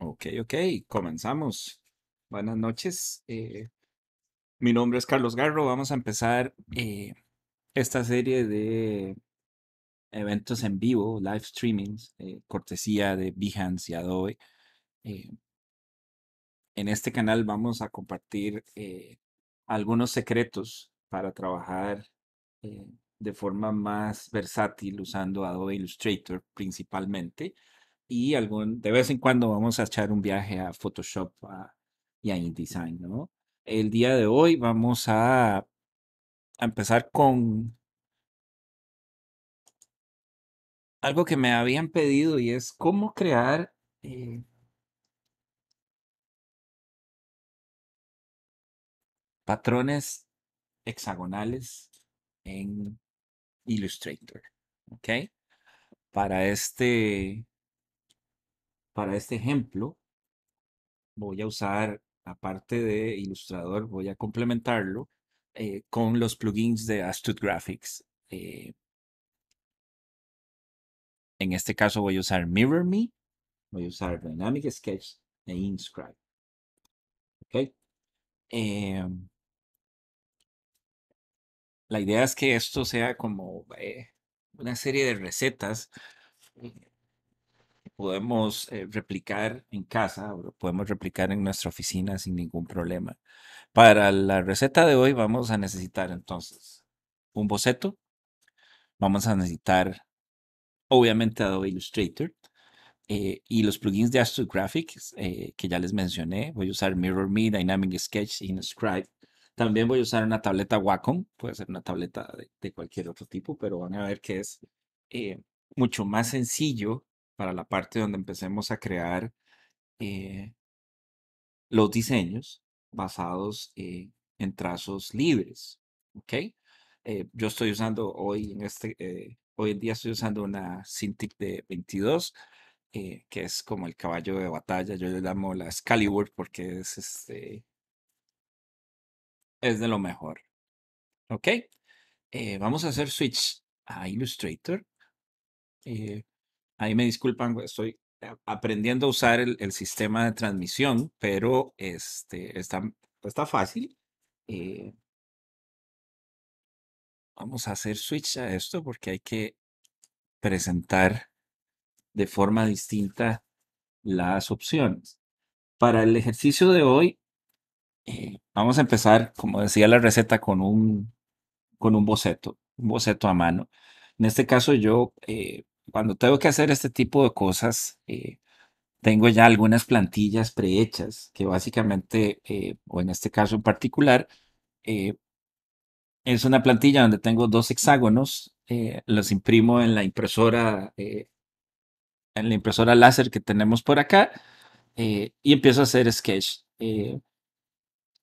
Ok, ok, comenzamos. Buenas noches. eh, mi nombre es Carlos Garro. Vamos a empezar eh, esta serie de eventos en vivo, live streamings, eh, cortesía de Behance y Adobe. En este canal vamos a compartir algunos secretos para trabajar de forma más versátil usando Adobe Illustrator principalmente. Y algún, de vez en cuando vamos a echar un viaje a Photoshop a- y a InDesign, ¿no? El día de hoy vamos a, a empezar con algo que me habían pedido y es cómo crear eh, patrones hexagonales en Illustrator, ¿ok? Para este, para este ejemplo voy a usar, aparte de Illustrator, voy a complementarlo eh, con los plugins de Astute Graphics. Eh, en este caso voy a usar Mirror Me, voy a usar Dynamic Sketch e Inscribe, ¿ok? Em, la idea es que esto sea como eh, una serie de recetas podemos eh, replicar en casa podemos replicar en nuestra oficina sin ningún problema. Para la receta de hoy vamos a necesitar entonces un boceto, vamos a necesitar obviamente Adobe Illustrator eh, y los plugins de Astro Graphics eh, que ya les mencioné. Voy a usar Mirror Me, Dynamic Sketch y Inscribe. También voy a usar una tableta Wacom, puede ser una tableta de, de cualquier otro tipo, pero van a ver que es eh, mucho más sencillo para la parte donde empecemos a crear eh, los diseños basados eh, en trazos libres. ¿Ok? Eh, yo estoy usando hoy en este, hoy en día estoy usando una Cintiq de 22, eh, que es como el caballo de batalla. Yo le llamo la Excalibur porque es este, es de lo mejor. ¿Ok? Vamos a hacer switch a Illustrator. Ahí me disculpan, estoy aprendiendo a usar el, el sistema de transmisión, pero este, está, está fácil. Eh, vamos a hacer switch a esto porque hay que presentar de forma distinta las opciones. Para el ejercicio de hoy, eh, vamos a empezar, como decía la receta, con un, con un boceto, un boceto a mano. En este caso, yo, eh, cuando tengo que hacer este tipo de cosas, eh, tengo ya algunas plantillas prehechas que básicamente, eh, o en este caso en particular, eh, es una plantilla donde tengo dos hexágonos, los imprimo en la impresora, en la impresora láser que tenemos por acá, y empiezo a hacer sketch.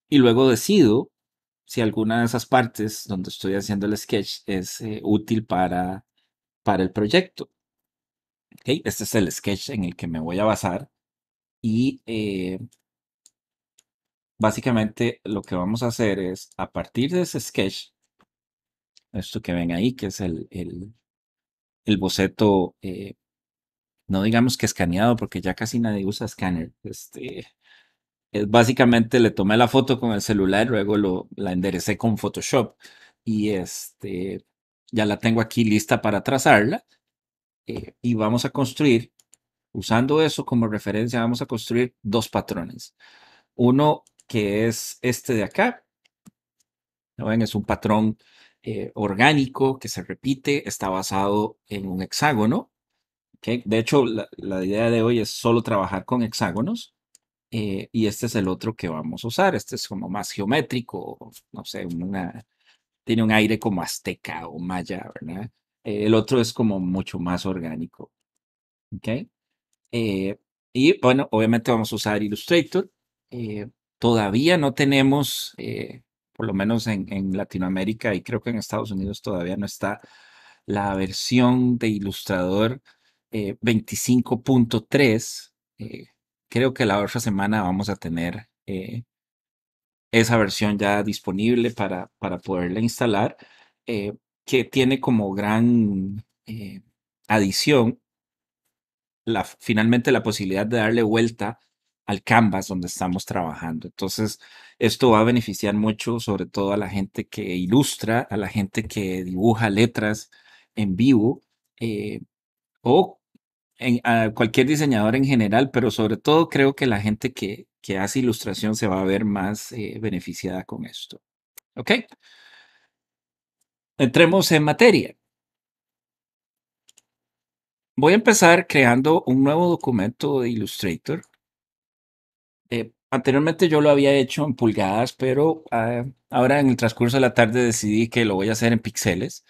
y luego decido si alguna de esas partes donde estoy haciendo el sketch es útil para, para el proyecto. ¿Ok? Este es el sketch en el que me voy a basar. Y eh, básicamente lo que vamos a hacer es, a partir de ese sketch, esto que ven ahí, que es el, el, el boceto, eh, no digamos que escaneado, porque ya casi nadie usa escáner. Este, es básicamente le tomé la foto con el celular, luego lo, la enderecé con Photoshop y este, ya la tengo aquí lista para trazarla. Eh, y vamos a construir, usando eso como referencia, vamos a construir dos patrones. Uno que es este de acá. ¿no ven? Es un patrón eh, orgánico que se repite, está basado en un hexágono. ¿ok? De hecho, la, la idea de hoy es solo trabajar con hexágonos. eh, y este es el otro que vamos a usar. Este es como más geométrico, no sé, una, tiene un aire como azteca o maya, ¿verdad? El otro es como mucho más orgánico. ¿ok? Eh, y bueno, obviamente vamos a usar Illustrator. Eh, todavía no tenemos, eh, por lo menos en, Latinoamérica y creo que en Estados Unidos todavía no está la versión de Illustrator eh, 25.3. Eh, creo que la otra semana vamos a tener esa versión ya disponible para, para poderla instalar, que tiene como gran eh, adición la, finalmente la posibilidad de darle vuelta al canvas donde estamos trabajando. Entonces, esto va a beneficiar mucho, sobre todo a la gente que ilustra, a la gente que dibuja letras en vivo eh, o a cualquier diseñador en general, pero sobre todo creo que la gente que, hace ilustración se va a ver más eh, beneficiada con esto. ¿Ok? Entremos en materia. Voy a empezar creando un nuevo documento de Illustrator. Eh, anteriormente yo lo había hecho en pulgadas, pero ah, ahora en el transcurso de la tarde decidí que lo voy a hacer en píxeles.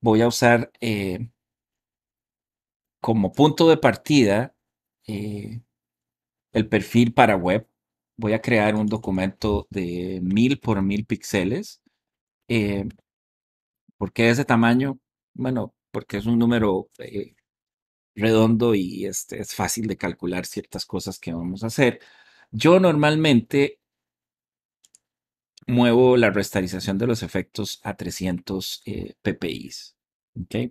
Voy a usar eh, como punto de partida eh, el perfil para web. Voy a crear un documento de mil por mil píxeles. ¿Por qué ese tamaño? Bueno, porque es un número redondo y este, es fácil de calcular ciertas cosas que vamos a hacer. Yo normalmente muevo la restarización de los efectos a 300 eh, ppi,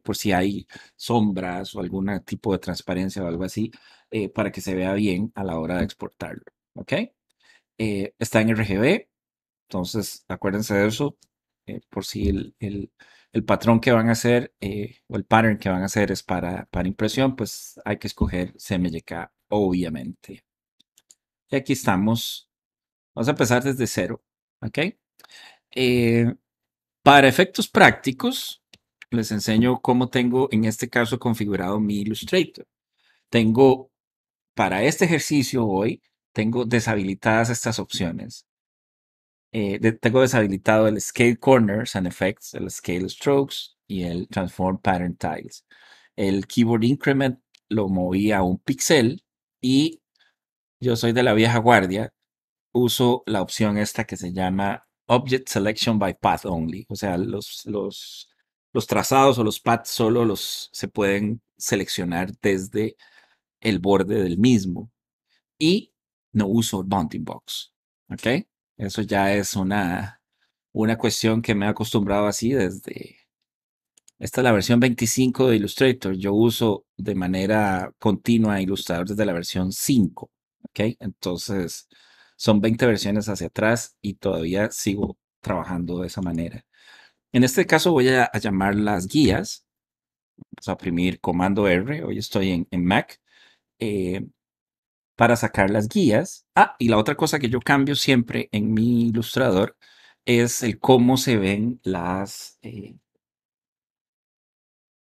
por si hay sombras o algún tipo de transparencia o algo así, eh, para que se vea bien a la hora de exportarlo. ¿ok? Eh, está en RGB, entonces acuérdense de eso, por si el patrón que van a hacer eh, o el pattern que van a hacer es para, para impresión, pues hay que escoger CMYK, obviamente. Y aquí estamos. Vamos a empezar desde cero. ¿Ok? Eh, para efectos prácticos, les enseño cómo tengo en este caso configurado mi Illustrator. Tengo, para este ejercicio hoy, tengo deshabilitadas estas opciones. Eh, tengo deshabilitado el Scale Corners and Effects, el Scale Strokes y el Transform Pattern Tiles. El Keyboard Increment lo moví a un pixel y yo soy de la vieja guardia. Uso la opción esta que se llama Object Selection by Path Only. O sea, los, los, los trazados o los paths solo los, se pueden seleccionar desde el borde del mismo. Y no uso Bounding Box. ¿Ok? Eso ya es una, una cuestión que me he acostumbrado así desde... Esta es la versión 25 de Illustrator. Yo uso de manera continua Illustrator desde la versión 5. ¿Ok? Entonces, son 20 versiones hacia atrás y todavía sigo trabajando de esa manera. En este caso voy a, llamar las guías. Vamos a oprimir comando R. Hoy estoy en, Mac. Eh, para sacar las guías. Ah, y la otra cosa que yo cambio siempre en mi ilustrador es el cómo se ven las, eh,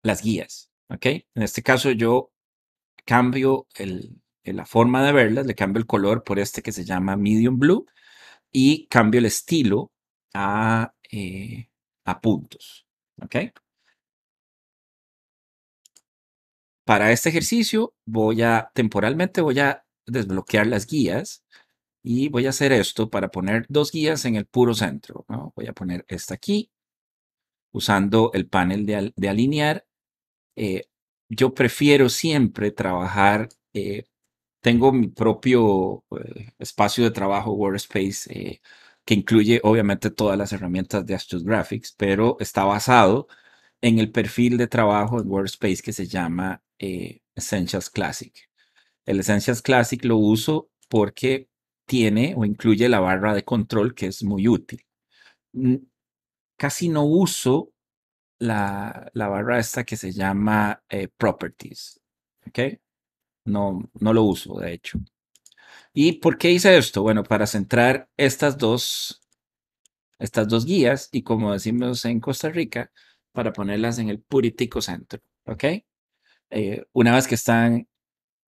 las guías. ¿Ok? En este caso yo cambio el, la forma de verlas, le cambio el color por este que se llama medium blue y cambio el estilo a, eh, a puntos. ¿Ok? Para este ejercicio voy a, temporalmente voy a desbloquear las guías y voy a hacer esto para poner dos guías en el puro centro. Voy a poner esta aquí usando el panel de, alinear. Eh, yo prefiero siempre trabajar, eh, tengo mi propio eh, espacio de trabajo, Workspace, que incluye obviamente todas las herramientas de Astros Graphics, pero está basado en el perfil de trabajo en Workspace que se llama Essentials Classic. El Essentials Classic lo uso porque tiene o incluye la barra de control que es muy útil. Casi no uso la, barra esta que se llama eh, Properties. ¿Ok? No, no lo uso, de hecho. ¿Y por qué hice esto? Bueno, para centrar estas dos, estas dos guías y como decimos en Costa Rica, para ponerlas en el puritico centro. ¿Ok? Eh, una vez que están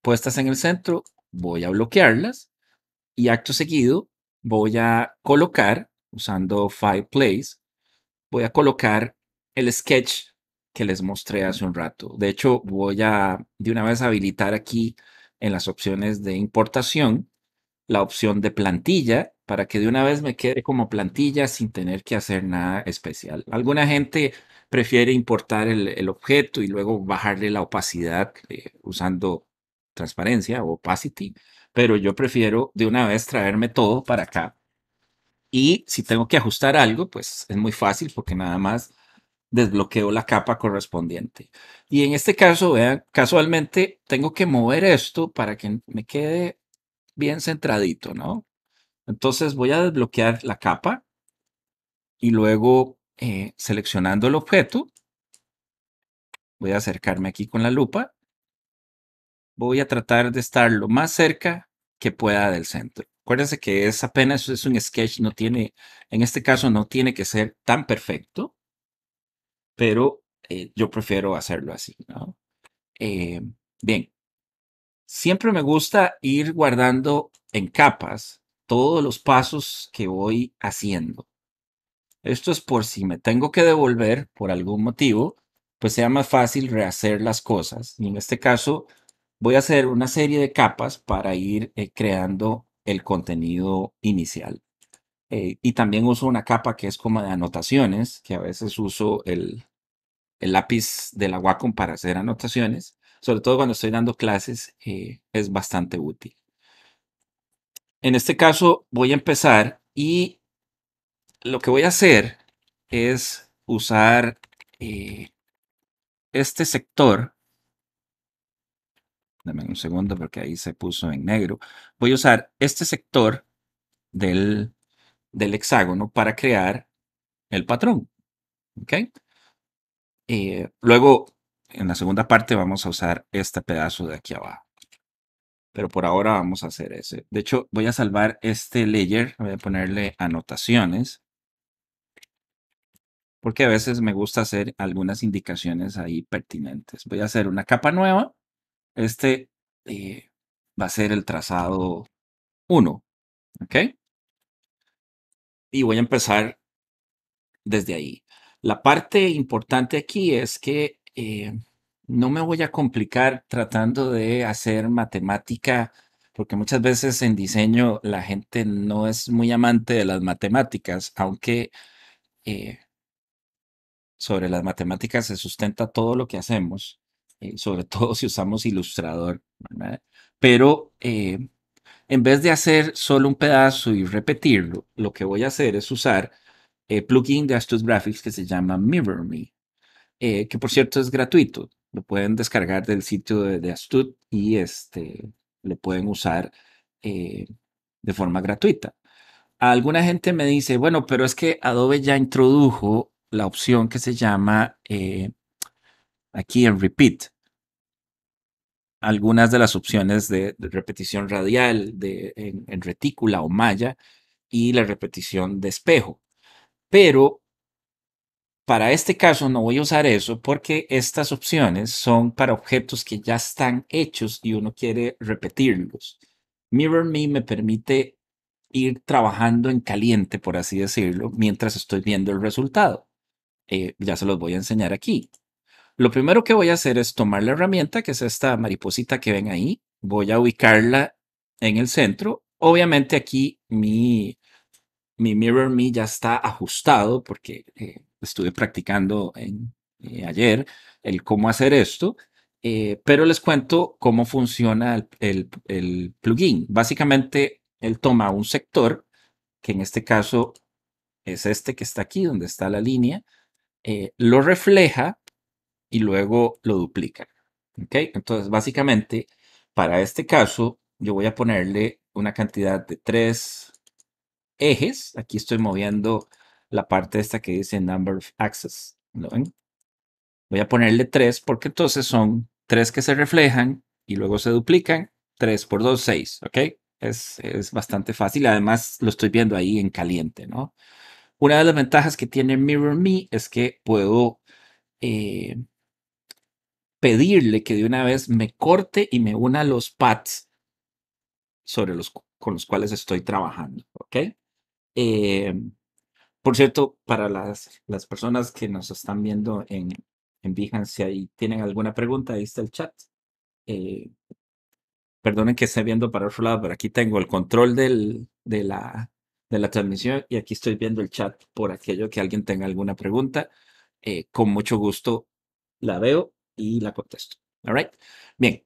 puestas en el centro, voy a bloquearlas y acto seguido voy a colocar, usando File Place, voy a colocar el sketch que les mostré hace un rato. De hecho, voy a de una vez habilitar aquí en las opciones de importación la opción de plantilla para que de una vez me quede como plantilla sin tener que hacer nada especial. Alguna gente prefiere importar el, objeto y luego bajarle la opacidad eh, usando transparencia o opacity, pero yo prefiero de una vez traerme todo para acá. Y si tengo que ajustar algo, pues es muy fácil porque nada más desbloqueo la capa correspondiente. Y en este caso, vean, casualmente tengo que mover esto para que me quede bien centradito, ¿no? Entonces voy a desbloquear la capa y luego eh, seleccionando el objeto, voy a acercarme aquí con la lupa, voy a tratar de estar lo más cerca que pueda del centro. Acuérdense que es apenas es un sketch, no tiene, en este caso no tiene que ser tan perfecto, pero eh, yo prefiero hacerlo así, ¿no? Eh, bien, siempre me gusta ir guardando en capas todos los pasos que voy haciendo. Esto es por si me tengo que devolver por algún motivo, pues sea más fácil rehacer las cosas. Y en este caso, voy a hacer una serie de capas para ir eh, creando el contenido inicial. Eh, y también uso una capa que es como de anotaciones, que a veces uso el, lápiz de la Wacom para hacer anotaciones. Sobre todo cuando estoy dando clases, eh, es bastante útil. En este caso voy a empezar y lo que voy a hacer es usar este sector Dame un segundo porque ahí se puso en negro. Voy a usar este sector del, del hexágono para crear el patrón. ¿Ok? Eh, luego, en la segunda parte vamos a usar este pedazo de aquí abajo. Pero por ahora vamos a hacer ese. De hecho, voy a salvar este layer. Voy a ponerle anotaciones. Porque a veces me gusta hacer algunas indicaciones ahí pertinentes. Voy a hacer una capa nueva este eh, va a ser el trazado 1. ¿Ok? Y voy a empezar desde ahí. La parte importante aquí es que eh, no me voy a complicar tratando de hacer matemática, porque muchas veces en diseño la gente no es muy amante de las matemáticas, aunque eh, sobre las matemáticas se sustenta todo lo que hacemos. Eh, sobre todo si usamos ilustrador, Pero eh, en vez de hacer solo un pedazo y repetirlo, lo que voy a hacer es usar eh, plugin de Astute Graphics que se llama Mirror Me, que por cierto es gratuito. Lo pueden descargar del sitio de, de Astute y este, le pueden usar de forma gratuita. Alguna gente me dice, bueno, pero es que Adobe ya introdujo la opción que se llama aquí en repeat algunas de las opciones de, repetición radial en, retícula o malla y la repetición de espejo. Pero para este caso no voy a usar eso porque estas opciones son para objetos que ya están hechos y uno quiere repetirlos. Mirror Me me permite ir trabajando en caliente, por así decirlo, mientras estoy viendo el resultado. Eh, ya se los voy a enseñar aquí. Lo primero que voy a hacer es tomar la herramienta, que es esta mariposita que ven ahí. Voy a ubicarla en el centro. Obviamente aquí mi, mi Mirror Me ya está ajustado porque eh, estuve practicando eh, ayer el cómo hacer esto. Eh, pero les cuento cómo funciona el, el, plugin. Básicamente, él toma un sector, que en este caso es este que está aquí, donde está la línea, lo refleja y luego lo duplica. ¿Ok? Entonces, básicamente, para este caso, yo voy a ponerle una cantidad de tres ejes. Aquí estoy moviendo la parte esta que dice number of axes. ¿Lo ven? Voy a ponerle tres porque entonces son tres que se reflejan y luego se duplican. 3 por 2, 6. ¿Ok? Es, es, bastante fácil. Además, lo estoy viendo ahí en caliente, ¿no? Una de las ventajas que tiene Mirror Me es que puedo eh, pedirle que de una vez me corte y me una los pads sobre los con los cuales estoy trabajando, ¿ok? Em, por cierto, para las, las, personas que nos están viendo en, en Behance, si tienen alguna pregunta, ahí está el chat. Eh, perdonen que esté viendo para otro lado, pero aquí tengo el control del, de, la, de la transmisión y aquí estoy viendo el chat por aquello que alguien tenga alguna pregunta. Eh, con mucho gusto la veo y la contesto. All right? Bien.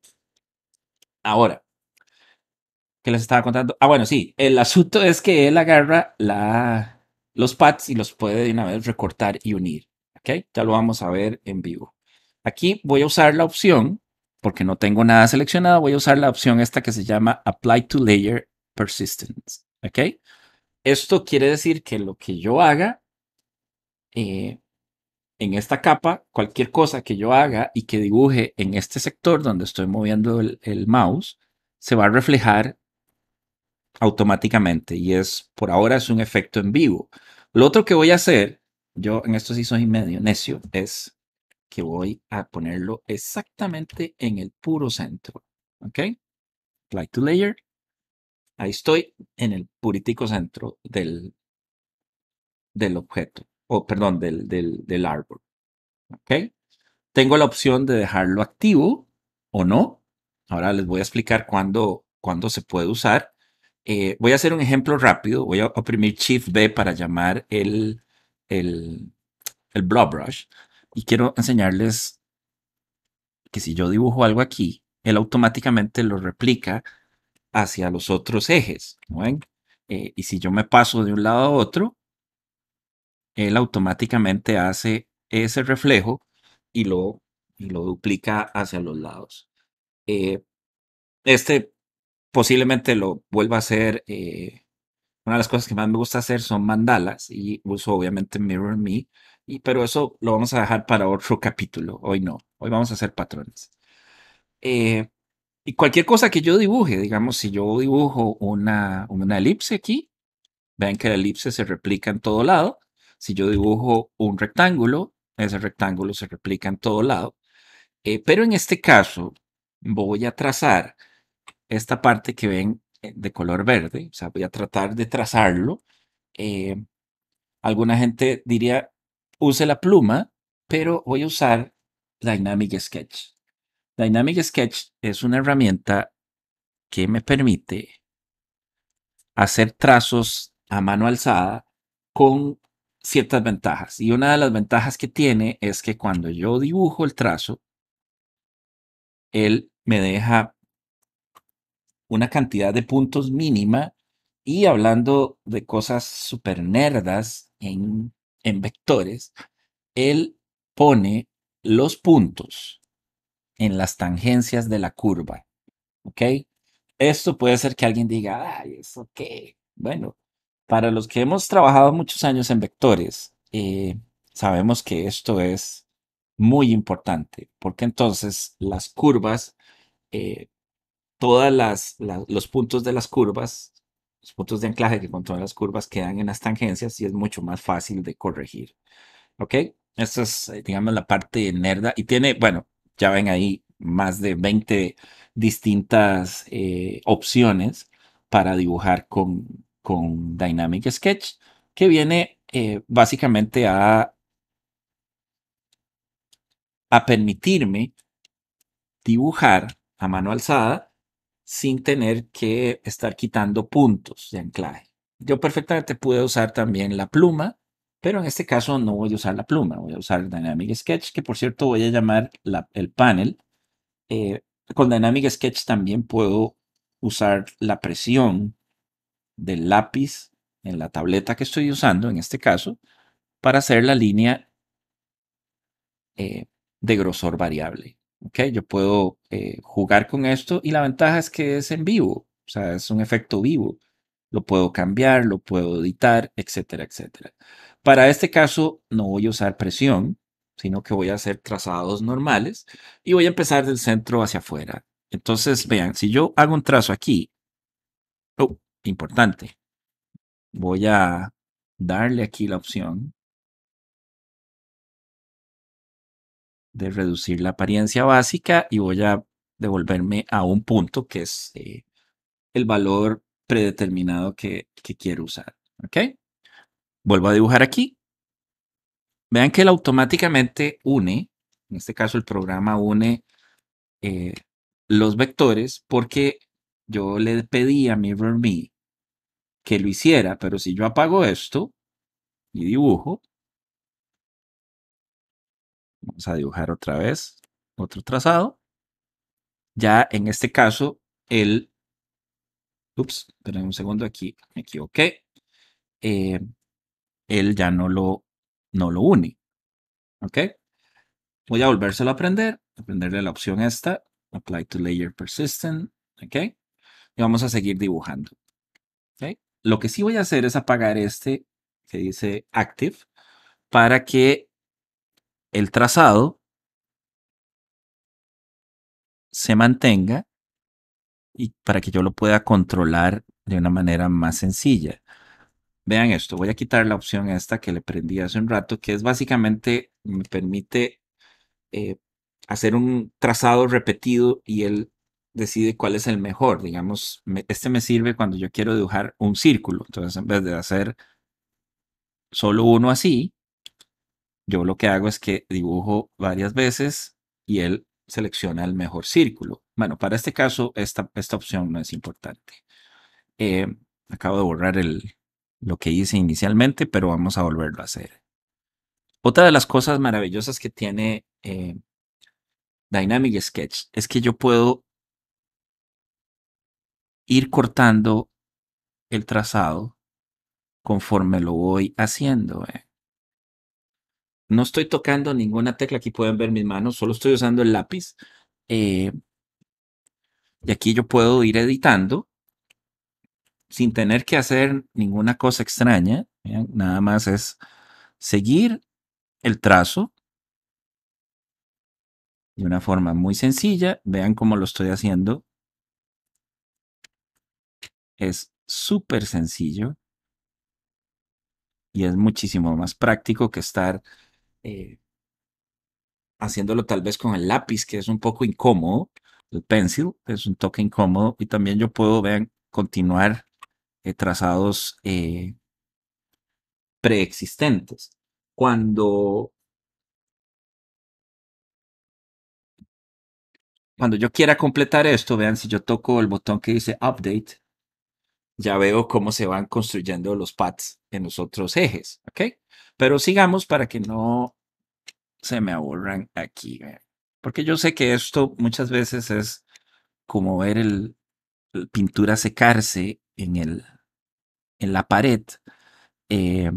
Ahora, ¿qué les estaba contando? Ah, bueno, sí. El asunto es que él agarra la, los pads y los puede de una vez recortar y unir. ¿Ok? Ya lo vamos a ver en vivo. Aquí voy a usar la opción porque no tengo nada seleccionado, voy a usar la opción esta que se llama Apply to Layer Persistence. ¿Ok? Esto quiere decir que lo que yo haga eh, en esta capa, cualquier cosa que yo haga y que dibuje en este sector donde estoy moviendo el, mouse, se va a reflejar automáticamente y es, por ahora, es un efecto en vivo. Lo otro que voy a hacer, yo en esto sí soy medio necio, es que voy a ponerlo exactamente en el puro centro. ¿Ok? Apply to layer. Ahí estoy en el puritico centro del, del objeto, o perdón, del, del, del árbol. ¿Ok? Tengo la opción de dejarlo activo o no. Ahora les voy a explicar cuándo, cuándo se puede usar. Eh, voy a hacer un ejemplo rápido. Voy a oprimir Shift B para llamar el, el, el Blob Brush. Y quiero enseñarles que si yo dibujo algo aquí, él automáticamente lo replica hacia los otros ejes. ven? Eh, y si yo me paso de un lado a otro, él automáticamente hace ese reflejo y lo, lo duplica hacia los lados. Eh, este posiblemente lo vuelva a hacer. eh, una de las cosas que más me gusta hacer son mandalas y uso obviamente Mirror Me, y, pero eso lo vamos a dejar para otro capítulo. Hoy no, hoy vamos a hacer patrones. Eh, y cualquier cosa que yo dibuje, digamos, si yo dibujo una, una elipse aquí, vean que la elipse se replica en todo lado. Si yo dibujo un rectángulo, ese rectángulo se replica en todo lado. Eh, pero en este caso, voy a trazar esta parte que ven eh, de color verde, o sea, voy a tratar de trazarlo. Eh, alguna gente diría, use la pluma, pero voy a usar Dynamic Sketch. Dynamic Sketch es una herramienta que me permite hacer trazos a mano alzada con ciertas ventajas. Y una de las ventajas que tiene es que cuando yo dibujo el trazo, él me deja una cantidad de puntos mínima y hablando de cosas súper nerdas en, en vectores, él pone los puntos en las tangencias de la curva. ¿Ok? Esto puede ser que alguien diga, ay, ¿eso qué? Bueno, para los que hemos trabajado muchos años en vectores, eh, sabemos que esto es muy importante, porque entonces las curvas, eh, los puntos de las curvas, los puntos de anclaje que controlan las curvas quedan en las tangencias y es mucho más fácil de corregir. ¿Ok? Esta es, eh, digamos, la parte nerda y tiene, bueno, ya ven ahí más de 20 distintas eh, opciones para dibujar con, con Dynamic Sketch, que viene eh, básicamente a, a permitirme dibujar a mano alzada sin tener que estar quitando puntos de anclaje. Yo perfectamente pude usar también la pluma, pero en este caso no voy a usar la pluma, voy a usar Dynamic Sketch, que por cierto voy a llamar la- el panel. Eh, con Dynamic Sketch también puedo usar la presión del lápiz en la tableta que estoy usando, en este caso, para hacer la línea eh, de grosor variable. ¿ok? Yo puedo eh, jugar con esto y la ventaja es que es en vivo, o sea, es un efecto vivo. Lo puedo cambiar, lo puedo editar, etcétera, etcétera. Para este caso no voy a usar presión, sino que voy a hacer trazados normales y voy a empezar del centro hacia afuera. Entonces, vean, si yo hago un trazo aquí, oh, importante, voy a darle aquí la opción de reducir la apariencia básica y voy a devolverme a un punto que es eh, el valor predeterminado que, quiero usar. ¿Ok? Vuelvo a dibujar aquí. Vean que él automáticamente une, en este caso el programa une eh, los vectores porque yo le pedí a MirrorMe que lo hiciera, pero si yo apago esto y dibujo, vamos a dibujar otra vez otro trazado. Ya en este caso, el, ups, esperen un segundo aquí, me equivoqué. Eh, él ya no lo, no lo une. ¿Ok? Voy a volvérselo a aprender, aprenderle la opción esta, Apply to layer persistent. ¿Ok? Y vamos a seguir dibujando. Lo que sí voy a hacer es apagar este que dice active para que el trazado se mantenga y para que yo lo pueda controlar de una manera más sencilla. Vean esto, voy a quitar la opción esta que le prendí hace un rato, que es básicamente, me permite eh, hacer un trazado repetido y él decide cuál es el mejor. Digamos, este me sirve cuando yo quiero dibujar un círculo. Entonces, en vez de hacer solo uno así, yo lo que hago es que dibujo varias veces y él selecciona el mejor círculo. Bueno, para este caso, esta, esta opción no es importante. Eh, acabo de borrar el, lo que hice inicialmente, pero vamos a volverlo a hacer. Otra de las cosas maravillosas que tiene eh, Dynamic Sketch es que yo puedo ir cortando el trazado conforme lo voy haciendo. Eh. No estoy tocando ninguna tecla, aquí pueden ver mis manos, solo estoy usando el lápiz. Eh, y aquí yo puedo ir editando sin tener que hacer ninguna cosa extraña. Nada más es seguir el trazo de una forma muy sencilla. Vean cómo lo estoy haciendo. Es súper sencillo y es muchísimo más práctico que estar eh, haciéndolo tal vez con el lápiz, que es un poco incómodo. El pencil es un toque incómodo y también yo puedo, vean, continuar eh, trazados eh, preexistentes. Cuando, cuando yo quiera completar esto, vean, si yo toco el botón que dice Update, ya veo cómo se van construyendo los pads en los otros ejes, ¿ok? Pero sigamos para que no se me aburran aquí, porque yo sé que esto muchas veces es como ver el, pintura secarse en el, en la pared. Eh,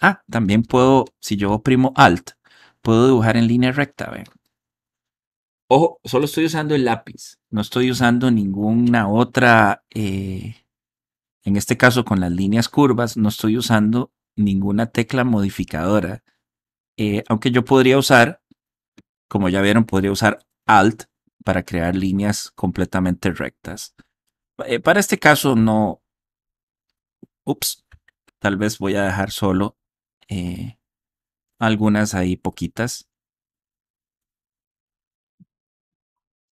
ah, también puedo, si yo oprimo Alt, puedo dibujar en línea recta. ¿ven? Ojo, solo estoy usando el lápiz, no estoy usando ninguna otra, eh, en este caso con las líneas curvas, no estoy usando ninguna tecla modificadora. Eh, aunque yo podría usar, como ya vieron, podría usar Alt para crear líneas completamente rectas. para este caso no, Ups, tal vez voy a dejar solo eh, algunas ahí poquitas.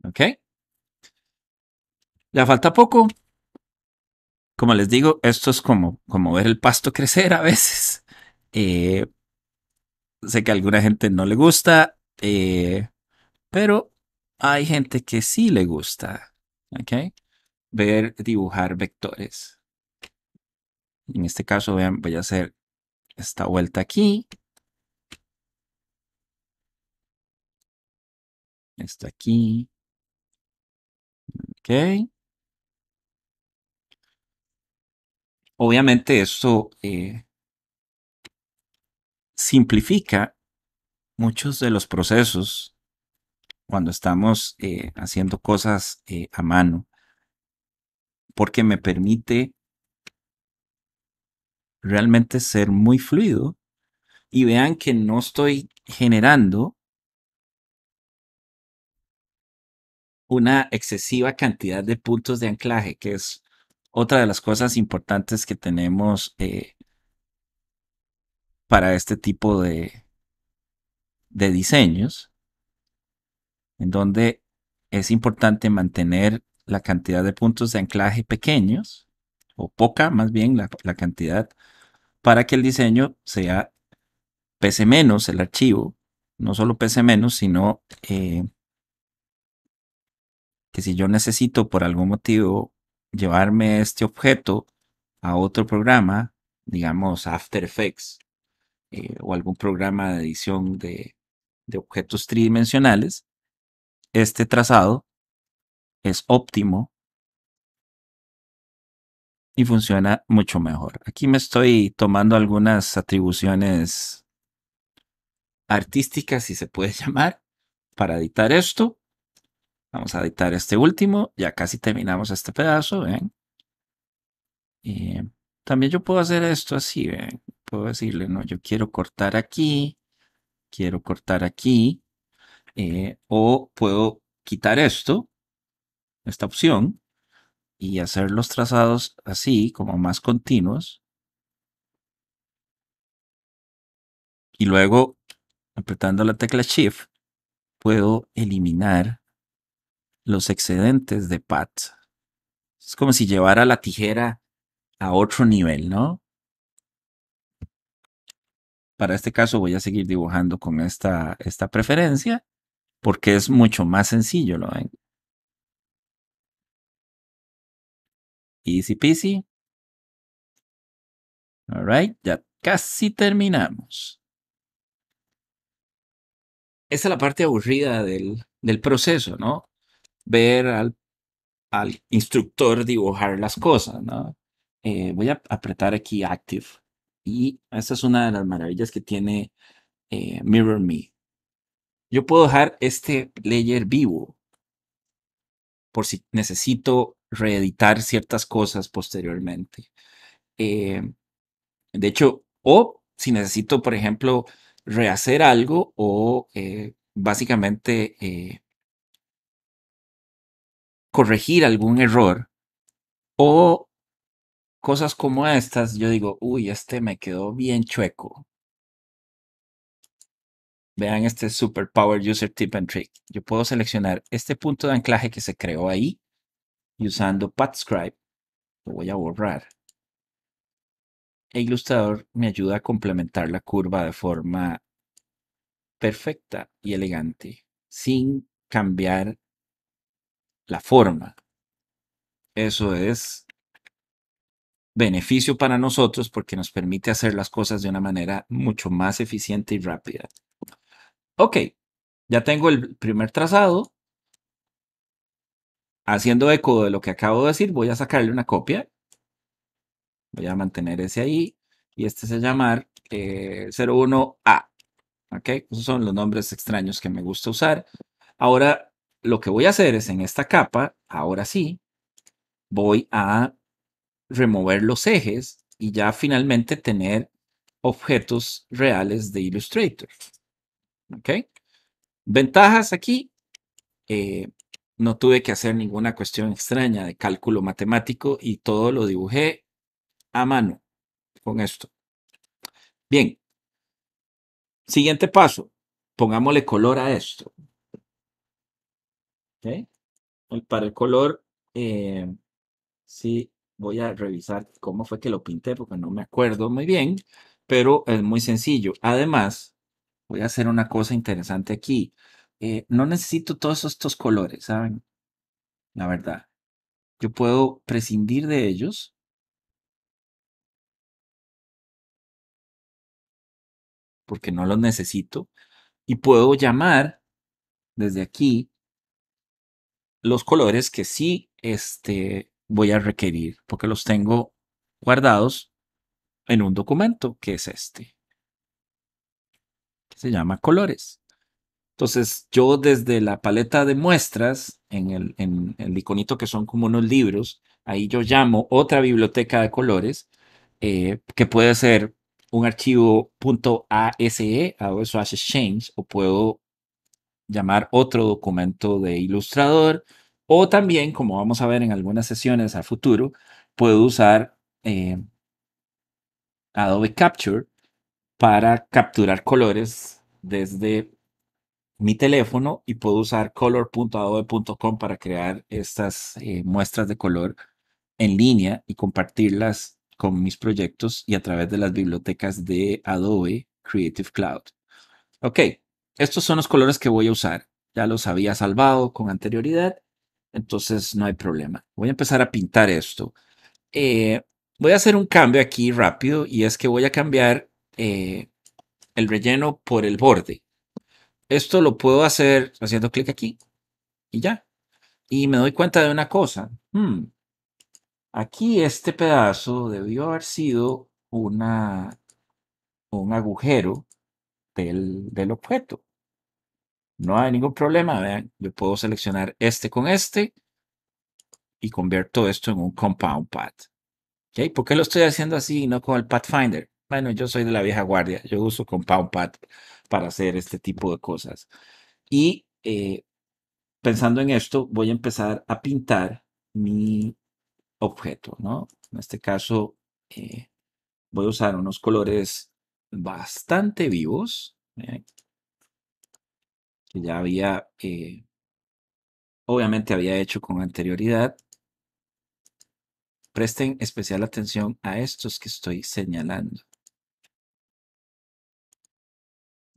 ¿Ok? Ya falta poco. Como les digo, esto es como, como ver el pasto crecer a veces. Eh, sé que a alguna gente no le gusta, eh, pero hay gente que sí le gusta. ¿Ok? Ver dibujar vectores. En este caso, vean, voy a hacer esta vuelta aquí. Esto aquí. Ok. Obviamente esto eh, simplifica muchos de los procesos cuando estamos eh, haciendo cosas eh, a mano, porque me permite realmente ser muy fluido y vean que no estoy generando una excesiva cantidad de puntos de anclaje, que es otra de las cosas importantes que tenemos eh, para este tipo de, diseños, en donde es importante mantener la cantidad de puntos de anclaje pequeños, o poca más bien la, la cantidad para que el diseño sea pese menos el archivo, no solo pese menos, sino eh, que si yo necesito por algún motivo llevarme este objeto a otro programa, digamos After Effects eh, o algún programa de edición de, de objetos tridimensionales, este trazado es óptimo y funciona mucho mejor. Aquí me estoy tomando algunas atribuciones artísticas, si se puede llamar, para editar esto. Vamos a editar este último. Ya casi terminamos este pedazo, ¿ven? Y también yo puedo hacer esto así, ¿ven? Puedo decirle, no, yo quiero cortar aquí, quiero cortar aquí, eh, o puedo quitar esto, esta opción, y hacer los trazados así, como más continuos. Y luego, apretando la tecla Shift, puedo eliminar los excedentes de pad. Es como si llevara la tijera a otro nivel, ¿no? Para este caso voy a seguir dibujando con esta, esta preferencia porque es mucho más sencillo, ¿lo ven? Easy peasy. All right, ya casi terminamos. Esa es la parte aburrida del, del proceso, ¿no? Ver al, instructor dibujar las cosas, ¿no? Eh, voy a apretar aquí Active. Y esta es una de las maravillas que tiene eh, Mirror Me. Yo puedo dejar este layer vivo por si necesito reeditar ciertas cosas posteriormente. Eh, de hecho, o si necesito, por ejemplo, rehacer algo o básicamente corregir algún error o cosas como estas, yo digo, uy, este me quedó bien chueco. Vean este Super Power User Tip and Trick. Yo puedo seleccionar este punto de anclaje que se creó ahí y usando PathScribe lo voy a borrar. E Illustrator me ayuda a complementar la curva de forma perfecta y elegante sin cambiar la forma. Eso es beneficio para nosotros porque nos permite hacer las cosas de una manera mucho más eficiente y rápida. Ok, ya tengo el primer trazado. Haciendo eco de lo que acabo de decir, voy a sacarle una copia. Voy a mantener ese ahí. Y este se llama 01A. Ok, esos son los nombres extraños que me gusta usar. Ahora, lo que voy a hacer es en esta capa, ahora sí, voy a remover los ejes y ya finalmente tener objetos reales de Illustrator. ¿Ok? Ventajas aquí. Eh, no tuve que hacer ninguna cuestión extraña de cálculo matemático y todo lo dibujé a mano con esto. Bien. Siguiente paso. Pongámosle color a esto. Para el color, eh, sí, voy a revisar cómo fue que lo pinté porque no me acuerdo muy bien, pero es muy sencillo. Además, voy a hacer una cosa interesante aquí. Eh, no necesito todos estos colores, ¿saben? La verdad. Yo puedo prescindir de ellos. Porque no los necesito. Y puedo llamar desde aquí los colores que sí este, voy a requerir. Porque los tengo guardados en un documento que es este se llama colores. Entonces, yo desde la paleta de muestras, en el, en el iconito que son como unos libros, ahí yo llamo otra biblioteca de colores, eh, que puede ser un archivo .ase, slash exchange, o puedo llamar otro documento de ilustrador, o también, como vamos a ver en algunas sesiones a futuro, puedo usar eh, Adobe Capture para capturar colores desde mi teléfono y puedo usar color.adobe.com para crear estas eh, muestras de color en línea y compartirlas con mis proyectos y a través de las bibliotecas de Adobe Creative Cloud. Ok, estos son los colores que voy a usar. Ya los había salvado con anterioridad, entonces no hay problema. Voy a empezar a pintar esto. Eh, voy a hacer un cambio aquí rápido y es que voy a cambiar eh, el relleno por el borde. Esto lo puedo hacer haciendo clic aquí y ya. Y me doy cuenta de una cosa. Hmm, aquí este pedazo debió haber sido una, un agujero del, del objeto. No hay ningún problema, vean, yo puedo seleccionar este con este y convierto esto en un compound path. ¿Okay? ¿Por qué lo estoy haciendo así y no con el Pathfinder? Bueno, yo soy de la vieja guardia, yo uso compound path para hacer este tipo de cosas. Y eh, pensando en esto, voy a empezar a pintar mi objeto, ¿no? En este caso, eh, voy a usar unos colores bastante vivos. Que ya había, obviamente había hecho con anterioridad. Presten especial atención a estos que estoy señalando.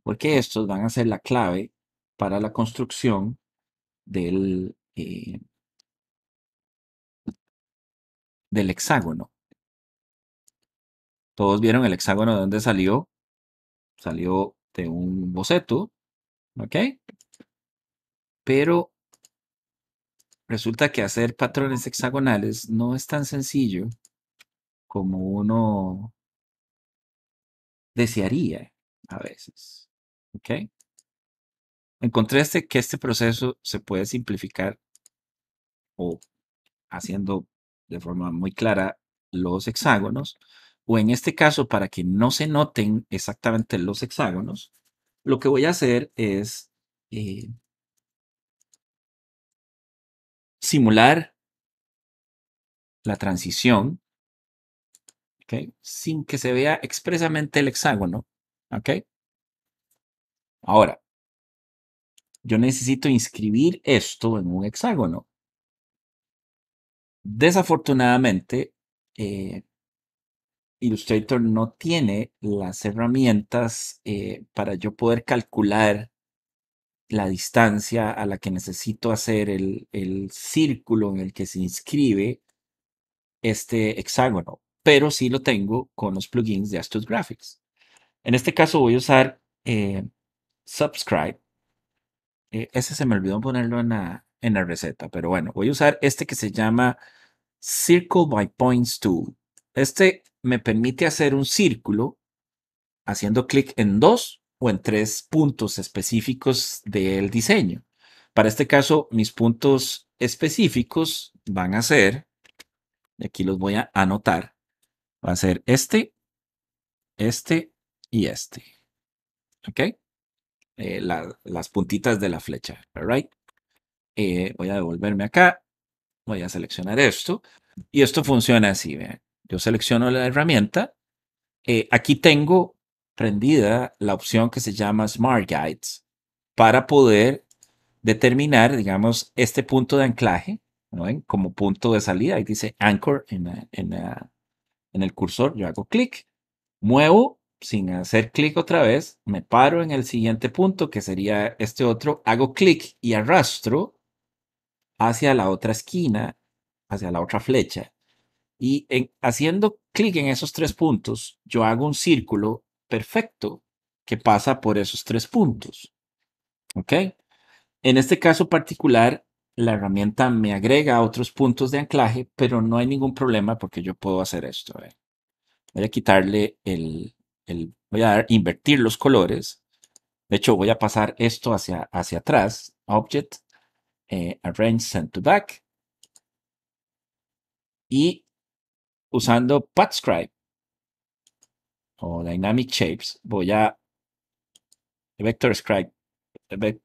Porque estos van a ser la clave para la construcción del, eh, del hexágono. Todos vieron el hexágono de dónde salió. Salió de un boceto, ¿ok? Pero resulta que hacer patrones hexagonales no es tan sencillo como uno desearía a veces, ¿ok? Encontré este, que este proceso se puede simplificar o haciendo de forma muy clara los hexágonos, o en este caso, para que no se noten exactamente los hexágonos, lo que voy a hacer es eh, simular la transición sin que se vea expresamente el hexágono. Ahora, yo necesito inscribir esto en un hexágono. Desafortunadamente, eh, Illustrator no tiene las herramientas eh, para yo poder calcular la distancia a la que necesito hacer el, el, círculo en el que se inscribe este hexágono, pero sí lo tengo con los plugins de Astute Graphics. En este caso voy a usar eh, Subscribe eh, ese se me olvidó ponerlo en la, en la receta, pero bueno, voy a usar este que se llama Circle by Points Tool. Este me permite hacer un círculo haciendo clic en dos o en tres puntos específicos del diseño. Para este caso, mis puntos específicos van a ser, y aquí los voy a anotar, va a ser este, este y este. ¿Ok? Eh, las puntitas de la flecha. Right? Eh, voy a devolverme acá. Voy a seleccionar esto. Y esto funciona así. Vean. Yo selecciono la herramienta. Eh, aquí tengo prendida la opción que se llama Smart Guides para poder determinar, digamos, este punto de anclaje como punto de salida. Ahí dice Anchor en el cursor. Yo hago clic, muevo sin hacer clic otra vez, me paro en el siguiente punto, que sería este otro, hago clic y arrastro hacia la otra esquina, hacia la otra flecha. Y haciendo clic en esos tres puntos, yo hago un círculo perfecto que pasa por esos tres puntos. ¿Ok? En este caso particular, la herramienta me agrega otros puntos de anclaje, pero no hay ningún problema porque yo puedo hacer esto. Voy a quitarle el, voy a invertir los colores. De hecho, voy a pasar esto hacia, hacia atrás. Object, eh, Arrange Send to Back. Y usando PathScribe o Dynamic Shapes, voy a Vector Scribe,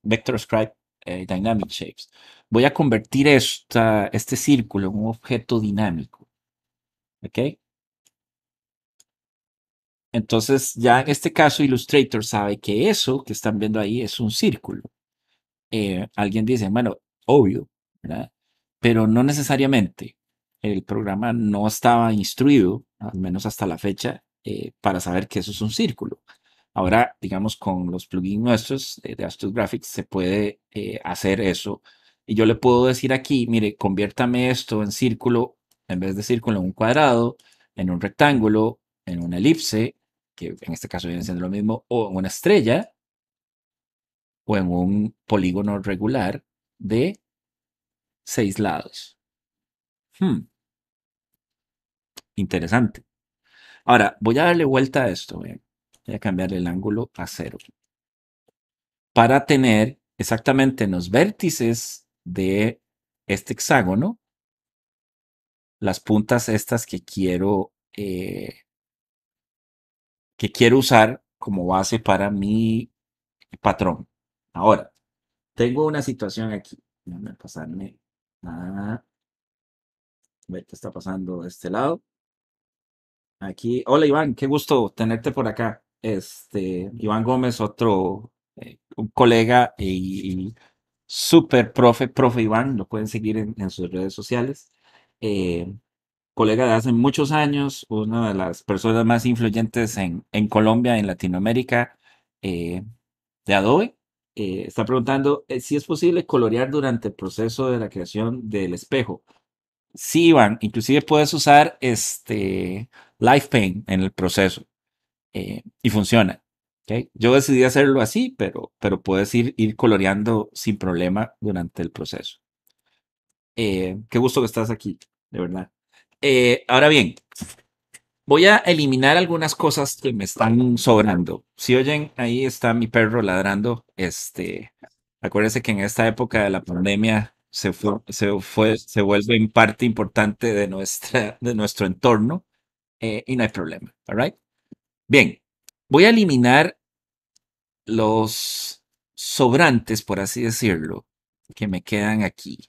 Vector Scribe eh, Dynamic Shapes. Voy a convertir esta, este círculo en un objeto dinámico. ¿Ok? Entonces, ya en este caso, Illustrator sabe que eso que están viendo ahí es un círculo. Eh, alguien dice, bueno, obvio. Pero no necesariamente. El programa no estaba instruido, al menos hasta la fecha, eh, para saber que eso es un círculo. Ahora, digamos, con los plugins nuestros de Astute Graphics se puede eh, hacer eso. Y yo le puedo decir aquí, mire, conviértame esto en círculo, en vez de círculo, en un cuadrado, en un rectángulo, en una elipse, que en este caso viene siendo lo mismo, o en una estrella, o en un polígono regular de seis lados. Hmm. Interesante. Ahora, voy a darle vuelta a esto. Voy a cambiar el ángulo a cero. Para tener exactamente en los vértices de este hexágono las puntas estas que quiero eh, que quiero usar como base para mi patrón. Ahora, tengo una situación aquí. Déjame pasarme a ver qué está pasando de este lado. Aquí, hola Iván, qué gusto tenerte por acá. Este, Iván Gómez, otro, eh, colega y, super profe, profe Iván, lo pueden seguir en, sus redes sociales. Eh, colega de hace muchos años, una de las personas más influyentes en, Colombia, en Latinoamérica, eh, de Adobe. está preguntando si es posible colorear durante el proceso de la creación del espejo. Sí, Iván, inclusive puedes usar este Life Paint en el proceso eh, y funciona. Yo decidí hacerlo así, pero, pero puedes ir, ir coloreando sin problema durante el proceso. Eh, qué gusto que estás aquí, de verdad. Eh, ahora bien, voy a eliminar algunas cosas que me están sobrando. Si oyen, ahí está mi perro ladrando. Este, acuérdense que en esta época de la pandemia se fue, se fue, se vuelve parte importante de nuestra, de nuestro entorno. Eh, y no hay problema. All Bien, voy a eliminar los sobrantes, por así decirlo, que me quedan aquí.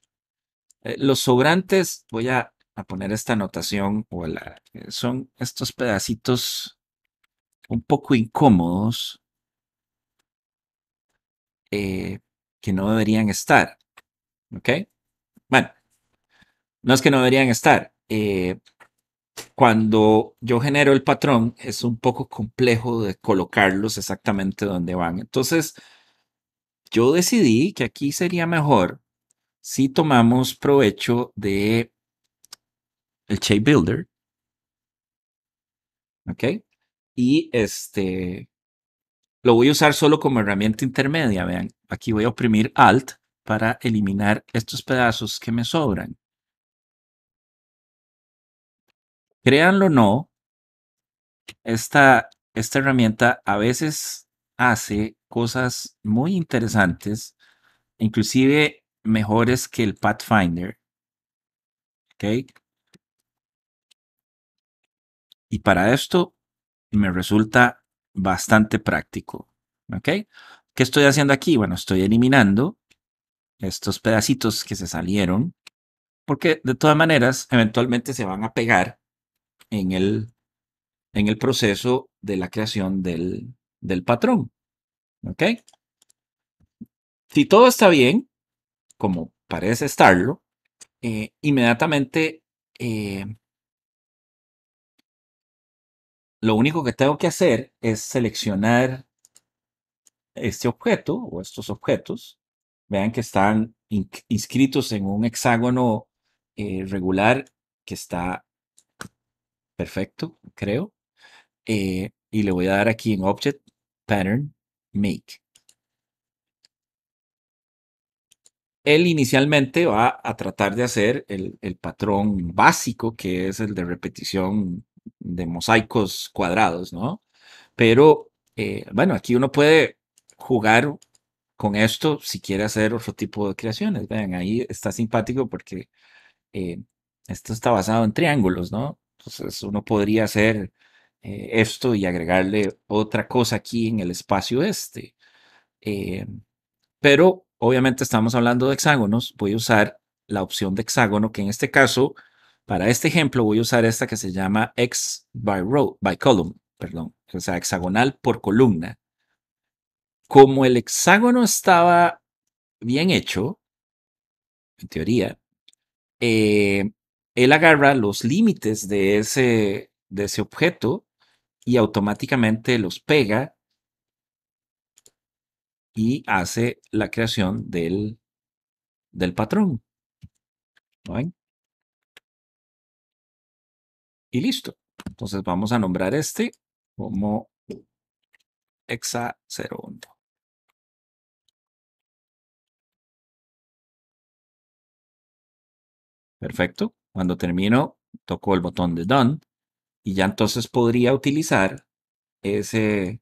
Eh, los sobrantes, voy a, poner esta anotación, o eh, son estos pedacitos un poco incómodos que no deberían estar. ¿Ok? Bueno, no es que no deberían estar cuando yo genero el patrón, es un poco complejo de colocarlos exactamente donde van. Entonces, yo decidí que aquí sería mejor si tomamos provecho de el Shape Builder. ¿Ok? Y este lo voy a usar solo como herramienta intermedia. Vean, aquí voy a oprimir Alt para eliminar estos pedazos que me sobran. Créanlo o no, esta, esta herramienta a veces hace cosas muy interesantes, inclusive mejores que el Pathfinder. ¿Ok? Y para esto me resulta bastante práctico. ¿Ok? ¿Qué estoy haciendo aquí? Bueno, estoy eliminando estos pedacitos que se salieron, porque de todas maneras, eventualmente se van a pegar en el, en el proceso de la creación del, patrón. ¿Ok? Si todo está bien, como parece estarlo, eh, inmediatamente eh, lo único que tengo que hacer es seleccionar este objeto o estos objetos. Vean que están inscritos en un hexágono eh, regular que está perfecto, creo. Eh, y le voy a dar aquí en Object, Pattern, Make. Él inicialmente va a tratar de hacer el, patrón básico, que es el de repetición de mosaicos cuadrados, ¿no? Pero, eh, bueno, aquí uno puede jugar con esto si quiere hacer otro tipo de creaciones. Vean, ahí está simpático porque eh, esto está basado en triángulos, ¿no? Entonces uno podría hacer eh, esto y agregarle otra cosa aquí en el espacio este. Eh, pero obviamente estamos hablando de hexágonos. Voy a usar la opción de hexágono, que en este caso, para este ejemplo, voy a usar esta que se llama X by row, by column, perdón, o sea, hexagonal por columna. Como el hexágono estaba bien hecho, en teoría, eh, él agarra los límites de ese, de ese objeto y automáticamente los pega y hace la creación del, del patrón. Y listo. Entonces vamos a nombrar este como exa01. Perfecto. Cuando termino, toco el botón de Done y ya entonces podría utilizar ese,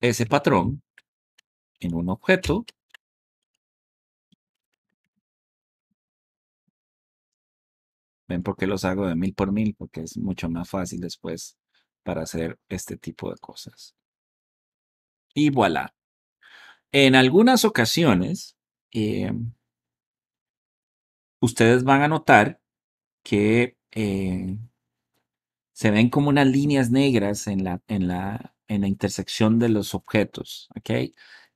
ese patrón en un objeto. ¿Ven por qué los hago de mil por mil? Porque es mucho más fácil después para hacer este tipo de cosas. Y voilà. En algunas ocasiones, eh, ustedes van a notar que eh, se ven como unas líneas negras en la, en la, en la intersección de los objetos.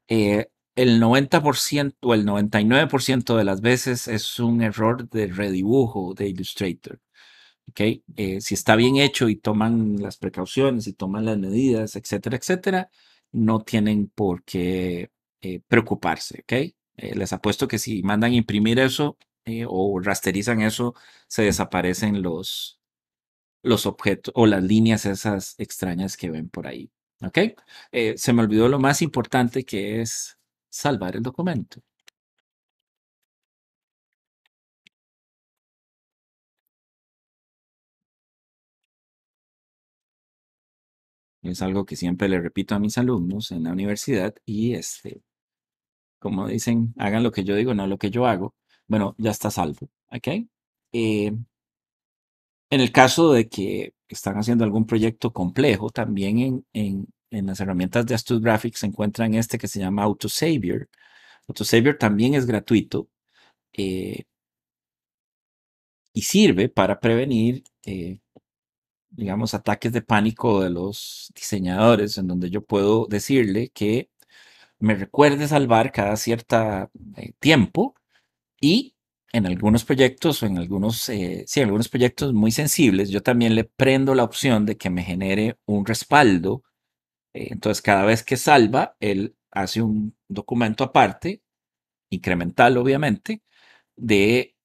Eh, el 90% o el 99% de las veces es un error de redibujo de Illustrator. Eh, si está bien hecho y toman las precauciones y toman las medidas, etcétera, etcétera, no tienen por qué preocuparse. ¿ok? les apuesto que si mandan imprimir eso o rasterizan eso, se desaparecen los, los objetos o las líneas esas extrañas que ven por ahí. ¿Ok? se me olvidó lo más importante que es salvar el documento. Es algo que siempre le repito a mis alumnos en la universidad y este, como dicen, hagan lo que yo digo, no lo que yo hago. Bueno, ya está salvo, ¿ok? Eh, en el caso de que están haciendo algún proyecto complejo, también en, las herramientas de Astute Graphics se encuentran este que se llama Autosavior. Autosavior también es gratuito eh, y sirve para prevenir, eh, digamos, ataques de pánico de los diseñadores, en donde yo puedo decirle que me recuerde salvar cada cierto eh, tiempo y en algunos proyectos o en algunos, eh, sí, algunos proyectos muy sensibles, yo también le prendo la opción de que me genere un respaldo. Eh, entonces, cada vez que salva, él hace un documento aparte, incremental obviamente, de,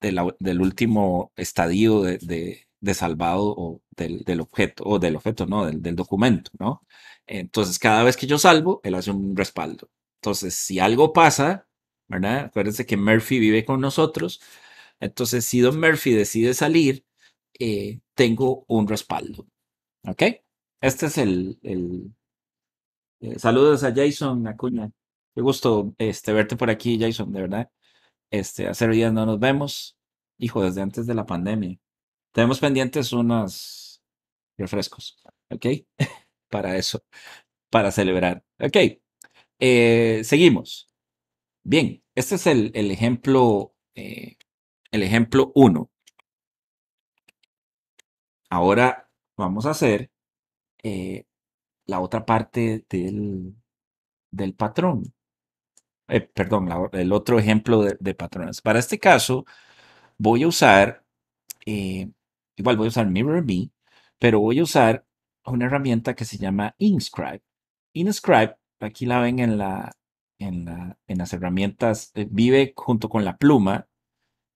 del último estadio de, salvado o del, objeto, o del objeto, no, del, del documento, ¿no? Entonces, cada vez que yo salvo, él hace un respaldo. Entonces, si algo pasa, ¿verdad? Acuérdense que Murphy vive con nosotros. Entonces, si Don Murphy decide salir, eh, tengo un respaldo. ¿Ok? Este es el... Eh, saludos a Jason Acuña. Qué gusto este, verte por aquí, Jason, de verdad. Este, hace días no nos vemos. Hijo, desde antes de la pandemia. Tenemos pendientes unos refrescos, ¿ok? para eso, para celebrar. Ok, eh, seguimos. Bien, este es el, ejemplo, eh, el ejemplo 1. Ahora vamos a hacer eh, la otra parte del, del patrón. Eh, perdón, el otro ejemplo de, patrones. Para este caso, voy a usar, igual voy a usar MirrorMe, pero voy a usar una herramienta que se llama Inscribe. Inscribe, aquí la ven en la, en, las herramientas, eh, vive junto con la pluma,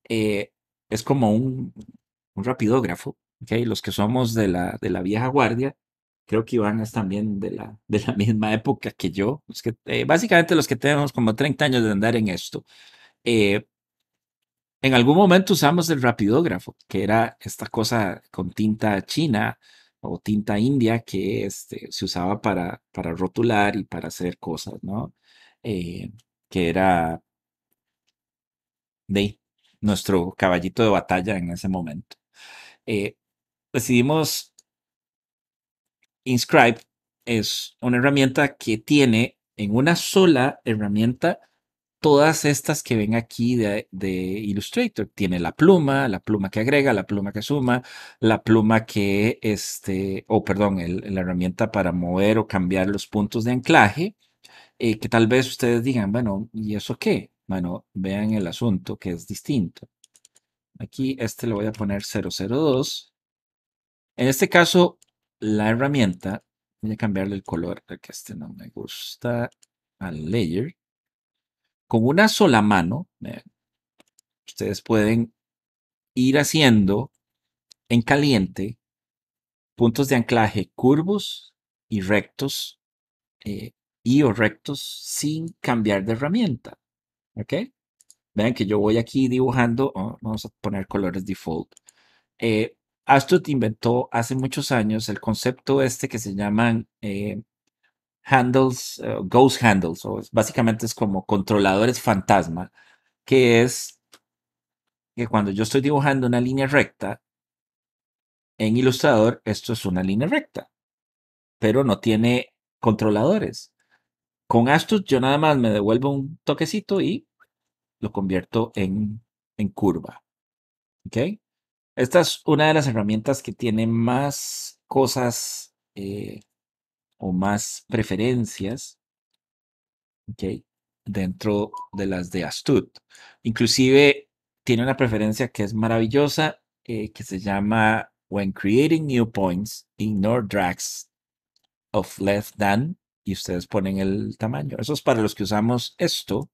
eh, es como un, rapidógrafo. ¿okay? Los que somos de la, de la vieja guardia, creo que Iván es también de la, de la misma época que yo. que, eh, básicamente los que tenemos como 30 años de andar en esto. en algún momento usamos el rapidógrafo, que era esta cosa con tinta china o tinta india que este, se usaba para, para rotular y para hacer cosas, ¿no? Eh, que era de nuestro caballito de batalla en ese momento. Eh, decidimos Inscribe es una herramienta que tiene en una sola herramienta todas estas que ven aquí de, Illustrator. Tiene la pluma, la pluma que agrega, la pluma que suma, la pluma que, este, o perdón, la herramienta para mover o cambiar los puntos de anclaje eh, que tal vez ustedes digan, bueno, ¿y eso qué? Bueno, vean el asunto que es distinto. Aquí este le voy a poner 002. En este caso, la herramienta, voy a cambiarle el color porque este no me gusta, al layer. Con una sola mano, ustedes pueden ir haciendo en caliente puntos de anclaje curvos y rectos eh, y o rectos sin cambiar de herramienta. ¿Ok? Vean que yo voy aquí dibujando, oh, vamos a poner colores default. Eh, Astute inventó hace muchos años el concepto este que se llaman eh, handles, eh, ghost handles, o básicamente es como controladores fantasma, que es que cuando yo estoy dibujando una línea recta en Illustrator, esto es una línea recta, pero no tiene controladores. Con Astros yo nada más me devuelvo un toquecito y lo convierto en, en curva. ¿Ok? Esta es una de las herramientas que tiene más cosas eh, o más preferencias ¿ok? dentro de las de Astut. Inclusive tiene una preferencia que es maravillosa eh, que se llama When creating new points, ignore drags of less than y ustedes ponen el tamaño. Eso es para los que usamos esto,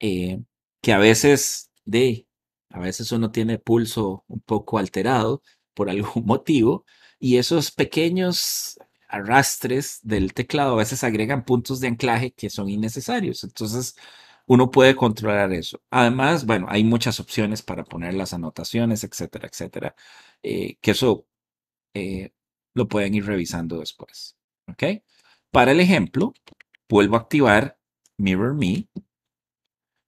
eh, que a veces de, a veces uno tiene pulso un poco alterado por algún motivo y esos pequeños arrastres del teclado a veces agregan puntos de anclaje que son innecesarios. Entonces, uno puede controlar eso. Además, bueno, hay muchas opciones para poner las anotaciones, etcétera, etcétera, eh, que eso eh, lo pueden ir revisando después. ¿Ok? Para el ejemplo, vuelvo a activar Mirror Me,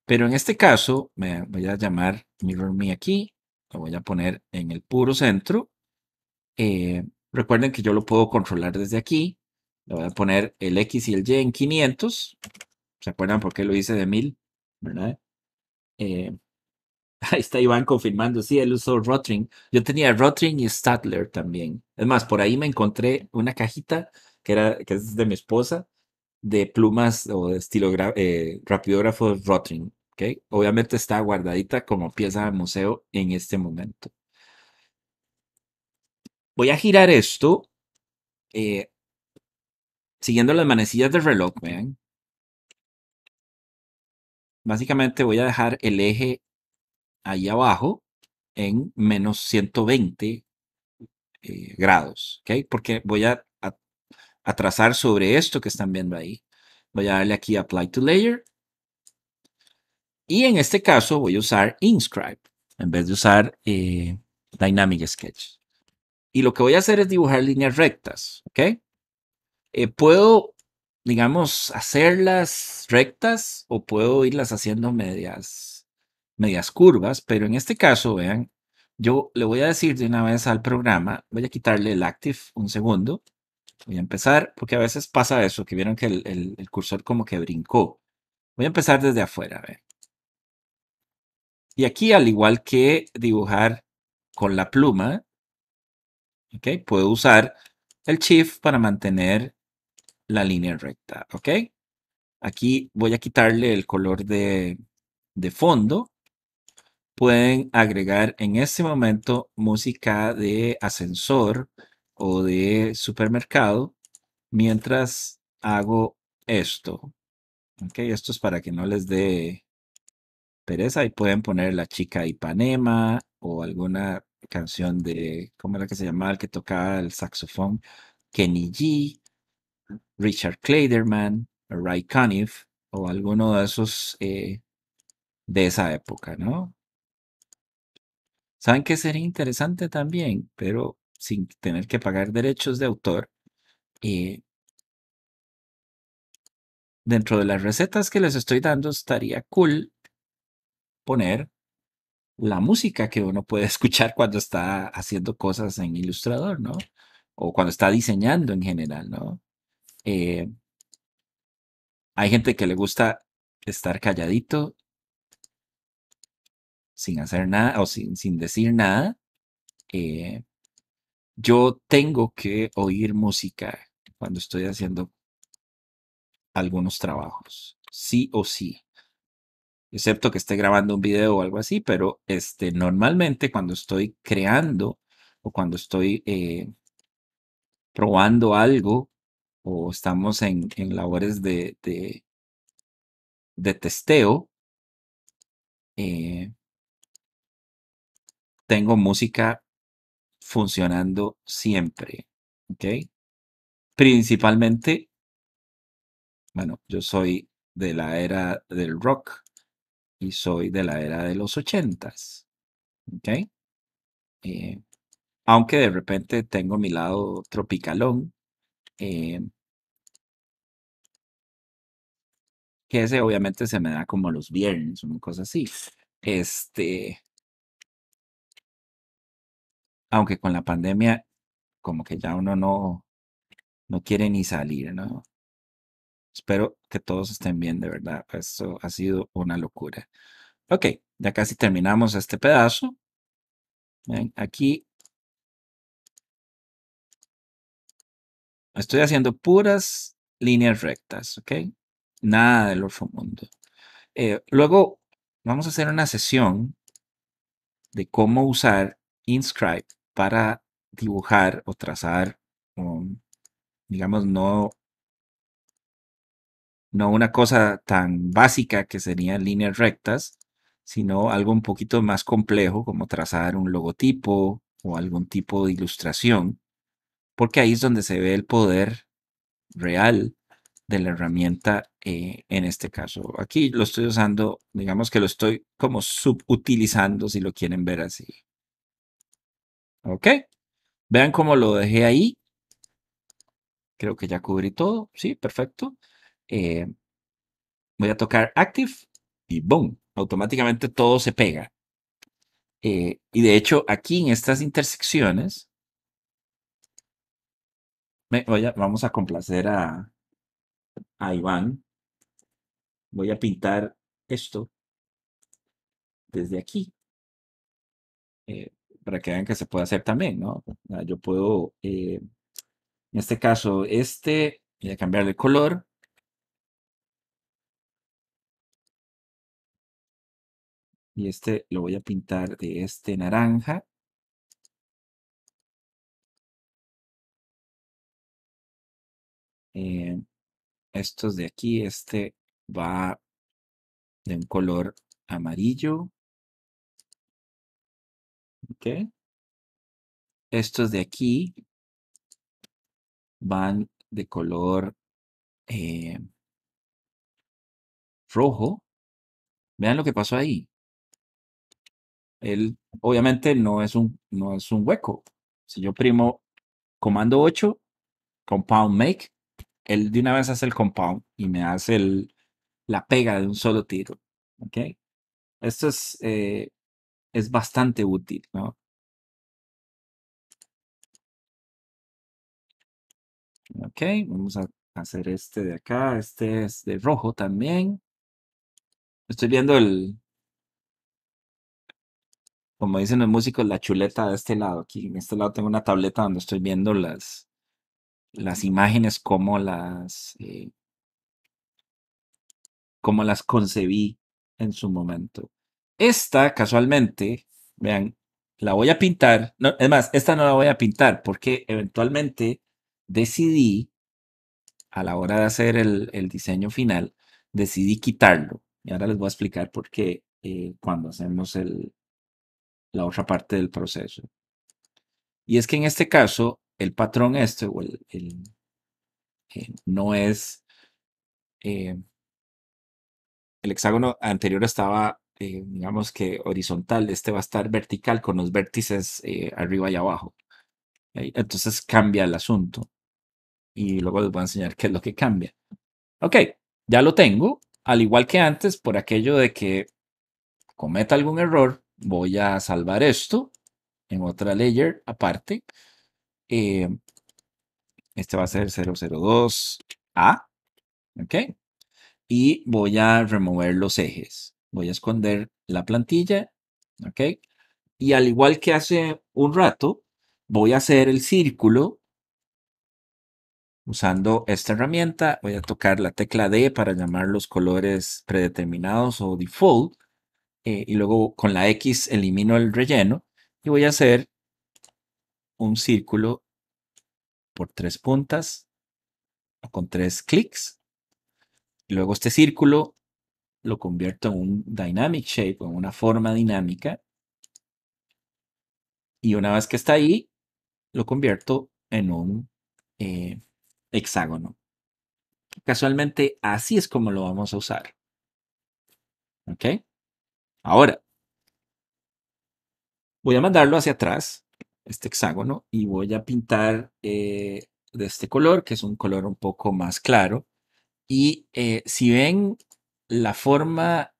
pero en este caso me voy a llamar Mirror Me aquí, lo voy a poner en el puro centro. Eh, recuerden que yo lo puedo controlar desde aquí. Le voy a poner el X y el Y en 500. ¿Se acuerdan por qué lo hice de 1000? ¿Verdad? Eh, ahí está Iván confirmando, sí, él usó Rotring. Yo tenía Rotring y Statler también. Es más, por ahí me encontré una cajita que, era, que es de mi esposa, de plumas o de estilo eh, rapidógrafos. Obviamente está guardadita como pieza de museo en este momento. Voy a girar esto eh, siguiendo las manecillas del reloj, vean. Básicamente voy a dejar el eje ahí abajo en menos 120 eh, grados, ¿ok? Porque voy a, a, trazar sobre esto que están viendo ahí. Voy a darle aquí Apply to Layer. Y en este caso voy a usar Inscribe en vez de usar eh, Dynamic Sketch. Y lo que voy a hacer es dibujar líneas rectas, ¿ok? Eh, puedo, digamos, hacerlas rectas o puedo irlas haciendo medias, medias curvas, pero en este caso, vean, yo le voy a decir de una vez al programa, voy a quitarle el active un segundo, voy a empezar, porque a veces pasa eso, que vieron que el, el, cursor como que brincó. Voy a empezar desde afuera. Y aquí, al igual que dibujar con la pluma, ¿ok? Puedo usar el Shift para mantener la línea recta, ¿ok? Aquí voy a quitarle el color de, de fondo. Pueden agregar en este momento música de ascensor o de supermercado mientras hago esto. ¿Ok? Esto es para que no les dé pereza y pueden poner la chica Ipanema o alguna canción de, ¿cómo era que se llamaba el que tocaba el saxofón? Kenny G, Richard Clayderman, Ray Conniff o alguno de esos eh, de esa época, ¿no? ¿Saben qué sería interesante también? Pero sin tener que pagar derechos de autor. Eh, dentro de las recetas que les estoy dando, estaría cool poner la música que uno puede escuchar cuando está haciendo cosas en Illustrator, ¿no? O cuando está diseñando en general, ¿no? Eh, hay gente que le gusta estar calladito, sin hacer nada o sin, sin decir nada. Eh, yo tengo que oír música cuando estoy haciendo algunos trabajos, sí o sí. Excepto que esté grabando un video o algo así, pero este, normalmente cuando estoy creando o cuando estoy eh, probando algo o estamos en, en labores de, de, testeo, eh, tengo música funcionando siempre, ¿ok? Principalmente, bueno, yo soy de la era del rock, y soy de la era de los ochentas. ¿Ok? Eh, aunque de repente tengo mi lado tropicalón, eh, que ese obviamente se me da como los viernes, una cosa así. Este, aunque con la pandemia, como que ya uno no, no quiere ni salir, ¿no? Espero que todos estén bien, de verdad. Esto ha sido una locura. Ok, ya casi terminamos este pedazo. Aquí estoy haciendo puras líneas rectas, ¿ok? Nada del otro mundo. Eh, luego vamos a hacer una sesión de cómo usar Inscribe para dibujar o trazar, um, digamos, no, no una cosa tan básica que serían líneas rectas, sino algo un poquito más complejo, como trazar un logotipo o algún tipo de ilustración, porque ahí es donde se ve el poder real de la herramienta eh, en este caso. Aquí lo estoy usando, digamos que lo estoy como subutilizando si lo quieren ver así. ¿Ok? Vean cómo lo dejé ahí. Creo que ya cubrí todo. Sí, perfecto. Eh, voy a tocar Active y ¡boom! Automáticamente todo se pega. Eh, y de hecho, aquí en estas intersecciones, vamos a complacer a, a Iván. Voy a pintar esto desde aquí. Eh, para que se puede hacer también, ¿no? Yo puedo, eh, en este caso, este, voy a cambiarle el color. Y este lo voy a pintar de este naranja. Eh, estos de aquí, este va de un color amarillo. Ok. Estos de aquí van de color eh, rojo. Vean lo que pasó ahí. Él obviamente no es un, no es un hueco. Si yo primo comando 8, compound make, él de una vez hace el compound y me hace el, la pega de un solo tiro. ¿Ok? Esto es, eh, es bastante útil, ¿no? Ok, vamos a hacer este de acá. Este es de rojo también. Estoy viendo el, como dicen los músicos, la chuleta de este lado. Aquí en este lado tengo una tableta donde estoy viendo las, las imágenes, como las, eh, como las concebí en su momento. Esta, casualmente, vean, la voy a pintar. No, es más, esta no la voy a pintar porque eventualmente decidí, a la hora de hacer el, diseño final, decidí quitarlo. Y ahora les voy a explicar por qué eh, cuando hacemos el, la otra parte del proceso. Y es que en este caso, el patrón este, o el, eh, no es, eh, el hexágono anterior estaba, eh, digamos que horizontal, este va a estar vertical con los vértices arriba y abajo. Entonces cambia el asunto. Y luego les voy a enseñar qué es lo que cambia. Ok, ya lo tengo, al igual que antes, por aquello de que cometa algún error, voy a salvar esto en otra layer aparte. Eh, este va a ser 002A. ¿Ok? Y voy a remover los ejes. Voy a esconder la plantilla. ¿Ok? Y al igual que hace un rato, voy a hacer el círculo usando esta herramienta. Voy a tocar la tecla D para llamar los colores predeterminados o default. Eh, y luego con la X elimino el relleno y voy a hacer un círculo por tres puntas con tres clics. luego este círculo lo convierto en un dynamic shape, en una forma dinámica. Y una vez que está ahí, lo convierto en un eh, hexágono. Casualmente, así es como lo vamos a usar. ¿Ok? Ahora, voy a mandarlo hacia atrás, este hexágono, y voy a pintar eh, de este color, que es un color un poco más claro. Y eh, si ven la forma,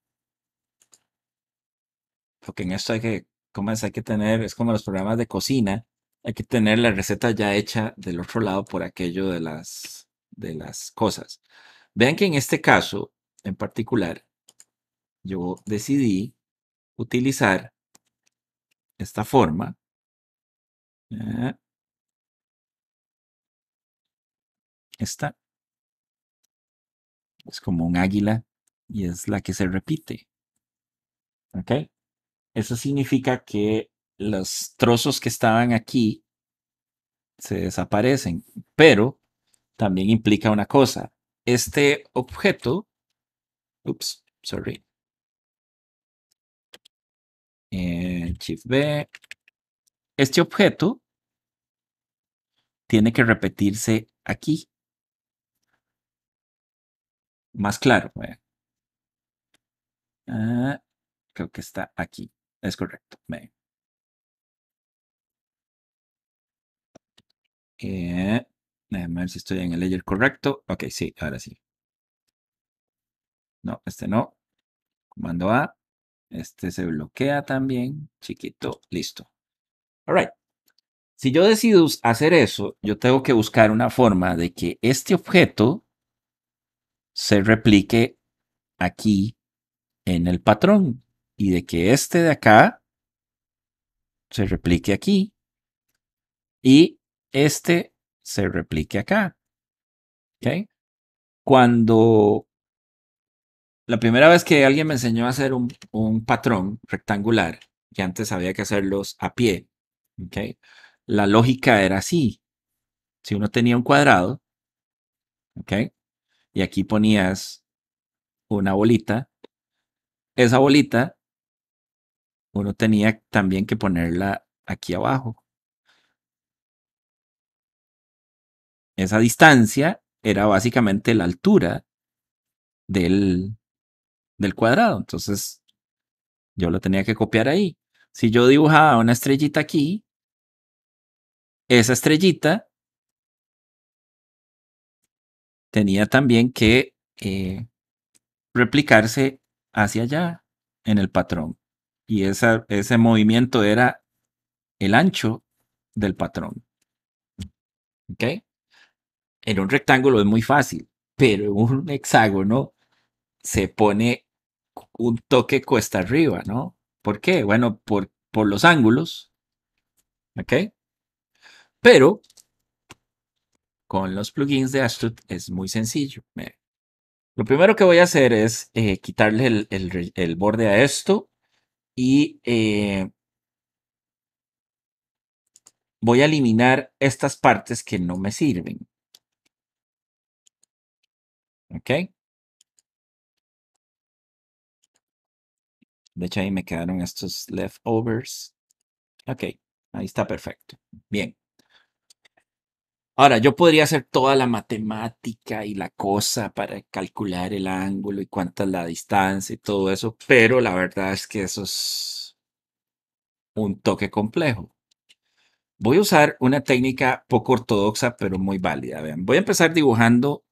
porque en esto hay que, ¿cómo es? Hay que tener, es como los programas de cocina, hay que tener la receta ya hecha del otro lado por aquello de las, de las cosas. Vean que en este caso, en particular, yo decidí utilizar esta forma. eh, Esta es como un águila y es la que se repite. ¿Ok? Eso significa que los trozos que estaban aquí se desaparecen, pero también implica una cosa. Este objeto, ups, sorry, eh, Shift B, este objeto tiene que repetirse aquí. Más claro. vean. Ah, creo que está aquí. Es correcto. vean. Eh, déjame ver si estoy en el layer correcto. Ok, sí, ahora sí. No, este no. Comando A. Este se bloquea también. Chiquito. Listo. All right. Si yo decido hacer eso, yo tengo que buscar una forma de que este objeto se replique aquí en el patrón y de que este de acá se replique aquí y este se replique acá. ¿Ok? Cuando la primera vez que alguien me enseñó a hacer un, patrón rectangular, que antes había que hacerlos a pie, ¿ok? La lógica era así. Si uno tenía un cuadrado, ¿ok? Y aquí ponías una bolita, esa bolita uno tenía también que ponerla aquí abajo. Esa distancia era básicamente la altura del, del cuadrado. Entonces, yo lo tenía que copiar ahí. Si yo dibujaba una estrellita aquí, esa estrellita tenía también que eh, replicarse hacia allá en el patrón. Y ese movimiento era el ancho del patrón. ¿Ok? En un rectángulo es muy fácil, pero en un hexágono se pone un toque cuesta arriba, ¿no? ¿Por qué? Bueno, por, por los ángulos. ¿Ok? Pero con los plugins de Astute es muy sencillo. Lo primero que voy a hacer es eh, quitarle el, borde a esto y eh, voy a eliminar estas partes que no me sirven. ¿Ok? De hecho, ahí me quedaron estos leftovers. Ok, ahí está perfecto. Bien. Ahora, yo podría hacer toda la matemática y la cosa para calcular el ángulo y cuánta es la distancia y todo eso, pero la verdad es que eso es un toque complejo. Voy a usar una técnica poco ortodoxa, pero muy válida. Vean, voy a empezar dibujando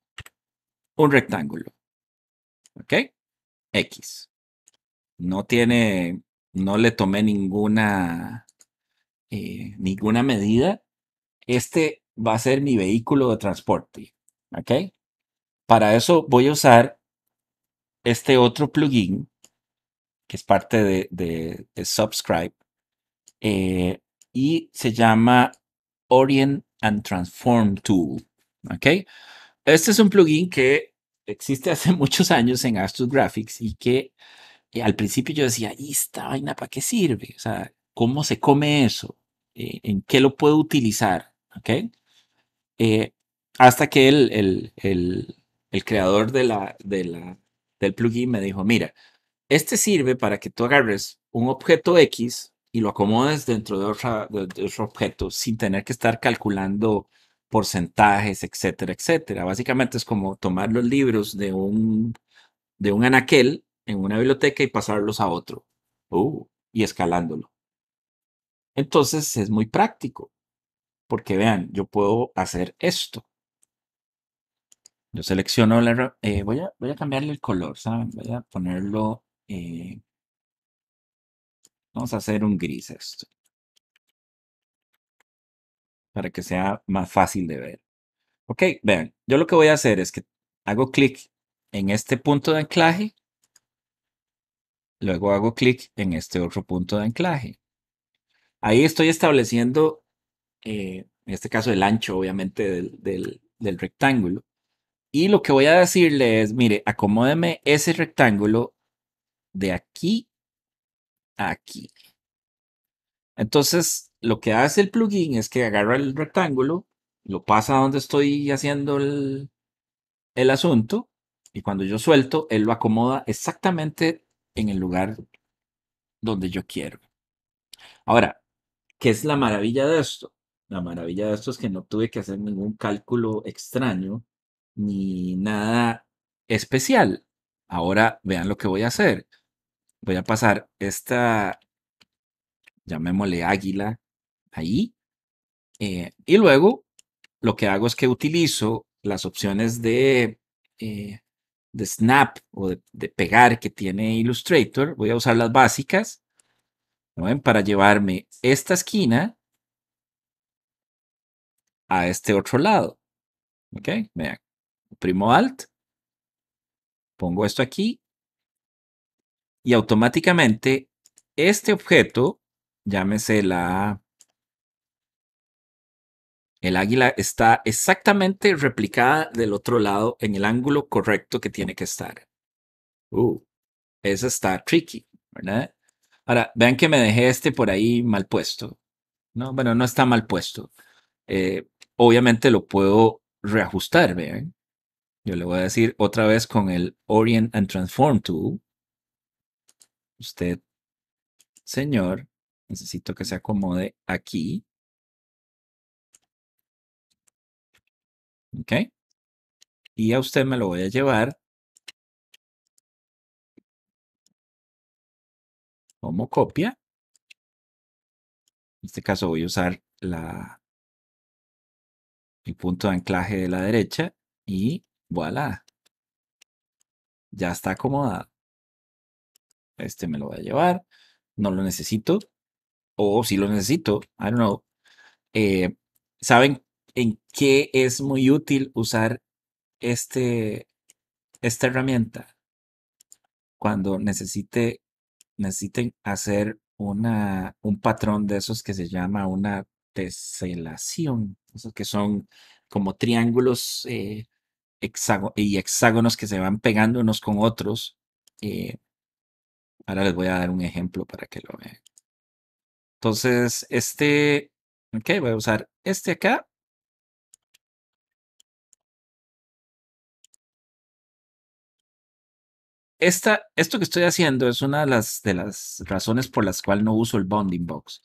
un rectángulo. ¿Ok? X. No tiene, no le tomé ninguna, eh, ninguna medida. Este va a ser mi vehículo de transporte. ¿Ok? Para eso voy a usar este otro plugin que es parte de, de- Subscribe eh, y se llama Orient and Transform Tool. ¿Ok? Este es un plugin que existe hace muchos años en Astro Graphics y que eh, al principio yo decía, ¿y esta vaina para qué sirve? O sea, ¿cómo se come eso? Eh, ¿En qué lo puedo utilizar? ¿Ok? Eh, hasta que el, el- el- creador de la, de la- del plugin me dijo, mira, este sirve para que tú agarres un objeto X y lo acomodes dentro de, otra- de otro objeto sin tener que estar calculando porcentajes, etcétera, etcétera. Básicamente es como tomar los libros de un, de un anaquel en una biblioteca y pasarlos a otro. Uh, y escalándolo. Entonces es muy práctico, porque vean, yo puedo hacer esto. Yo selecciono la... eh, voy a, voy a cambiarle el color, ¿saben? Voy a ponerlo... eh, vamos a hacer un gris esto, para que sea más fácil de ver. Ok, vean, yo lo que voy a hacer es que hago clic en este punto de anclaje, luego hago clic en este otro punto de anclaje. Ahí estoy estableciendo, eh, en este caso, el ancho, obviamente, del, del- rectángulo. Y lo que voy a decirle es, mire, acomódeme ese rectángulo de aquí a aquí. Entonces, lo que hace el plugin es que agarra el rectángulo, lo pasa a donde estoy haciendo el, el asunto, y cuando yo suelto, él lo acomoda exactamente en el lugar donde yo quiero. Ahora, ¿qué es la maravilla de esto? La maravilla de esto es que no tuve que hacer ningún cálculo extraño ni nada especial. Ahora vean lo que voy a hacer. Voy a pasar esta, llamémosle águila, ahí. eh, y luego lo que hago es que utilizo las opciones de, eh, de snap o de, pegar que tiene Illustrator. Voy a usar las básicas ¿no ven? para llevarme esta esquina a este otro lado. ¿Ok? Vean. Primo Alt. Pongo esto aquí. Y automáticamente este objeto, llámese la... El águila está exactamente replicada del otro lado en el ángulo correcto que tiene que estar. Uh, eso está tricky, ¿verdad? Ahora, vean que me dejé este por ahí mal puesto. No, bueno, no está mal puesto. Eh, obviamente lo puedo reajustar, vean. Yo le voy a decir otra vez con el Orient and Transform Tool. Usted, señor, necesito que se acomode aquí. ¿Ok? Y a usted me lo voy a llevar como copia. En este caso voy a usar la, el punto de anclaje de la derecha y voilà. Ya está acomodado. Este me lo voy a llevar. No lo necesito. O si lo necesito, I don't know. Eh, ¿Saben en qué es muy útil usar este, esta herramienta? Cuando necesite, necesiten hacer una, un patrón de esos que se llama una teselación. Esos que son como triángulos eh, y hexágonos que se van pegando unos con otros. Eh, ahora les voy a dar un ejemplo para que lo vean. Entonces, este, ok, voy a usar este acá. Esta, esto que estoy haciendo es una de las, de las razones por las cuales no uso el bounding box,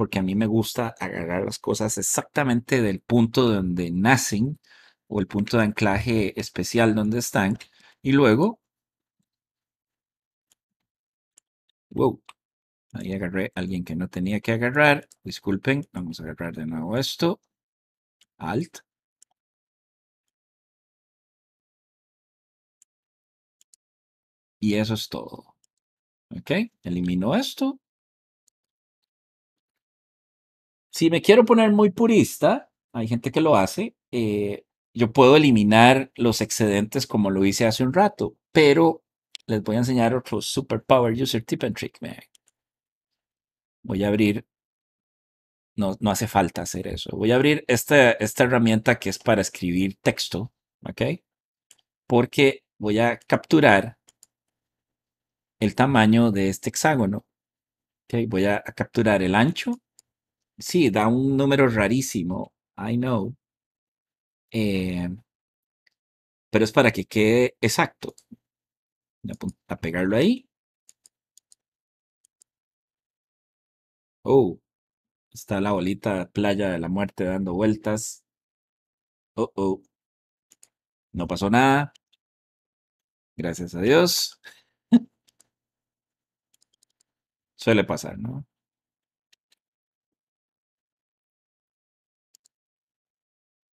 porque a mí me gusta agarrar las cosas exactamente del punto donde nacen o el punto de anclaje especial donde están y luego, wow, ahí agarré a alguien que no tenía que agarrar, disculpen, vamos a agarrar de nuevo esto, alt, y eso es todo. ¿Ok? Elimino esto. Si me quiero poner muy purista, hay gente que lo hace, eh, yo puedo eliminar los excedentes como lo hice hace un rato, pero les voy a enseñar otro super power user tip and trick. Voy a abrir, no, no hace falta hacer eso. Voy a abrir esta, esta herramienta que es para escribir texto, ¿ok? Porque voy a capturar el tamaño de este hexágono. Voy a capturar el ancho. Sí, da un número rarísimo, I know. Eh, pero es para que quede exacto. A pegarlo ahí. Oh, está la bolita playa de la muerte dando vueltas. Oh, oh. No pasó nada. Gracias a Dios. Suele pasar, ¿no?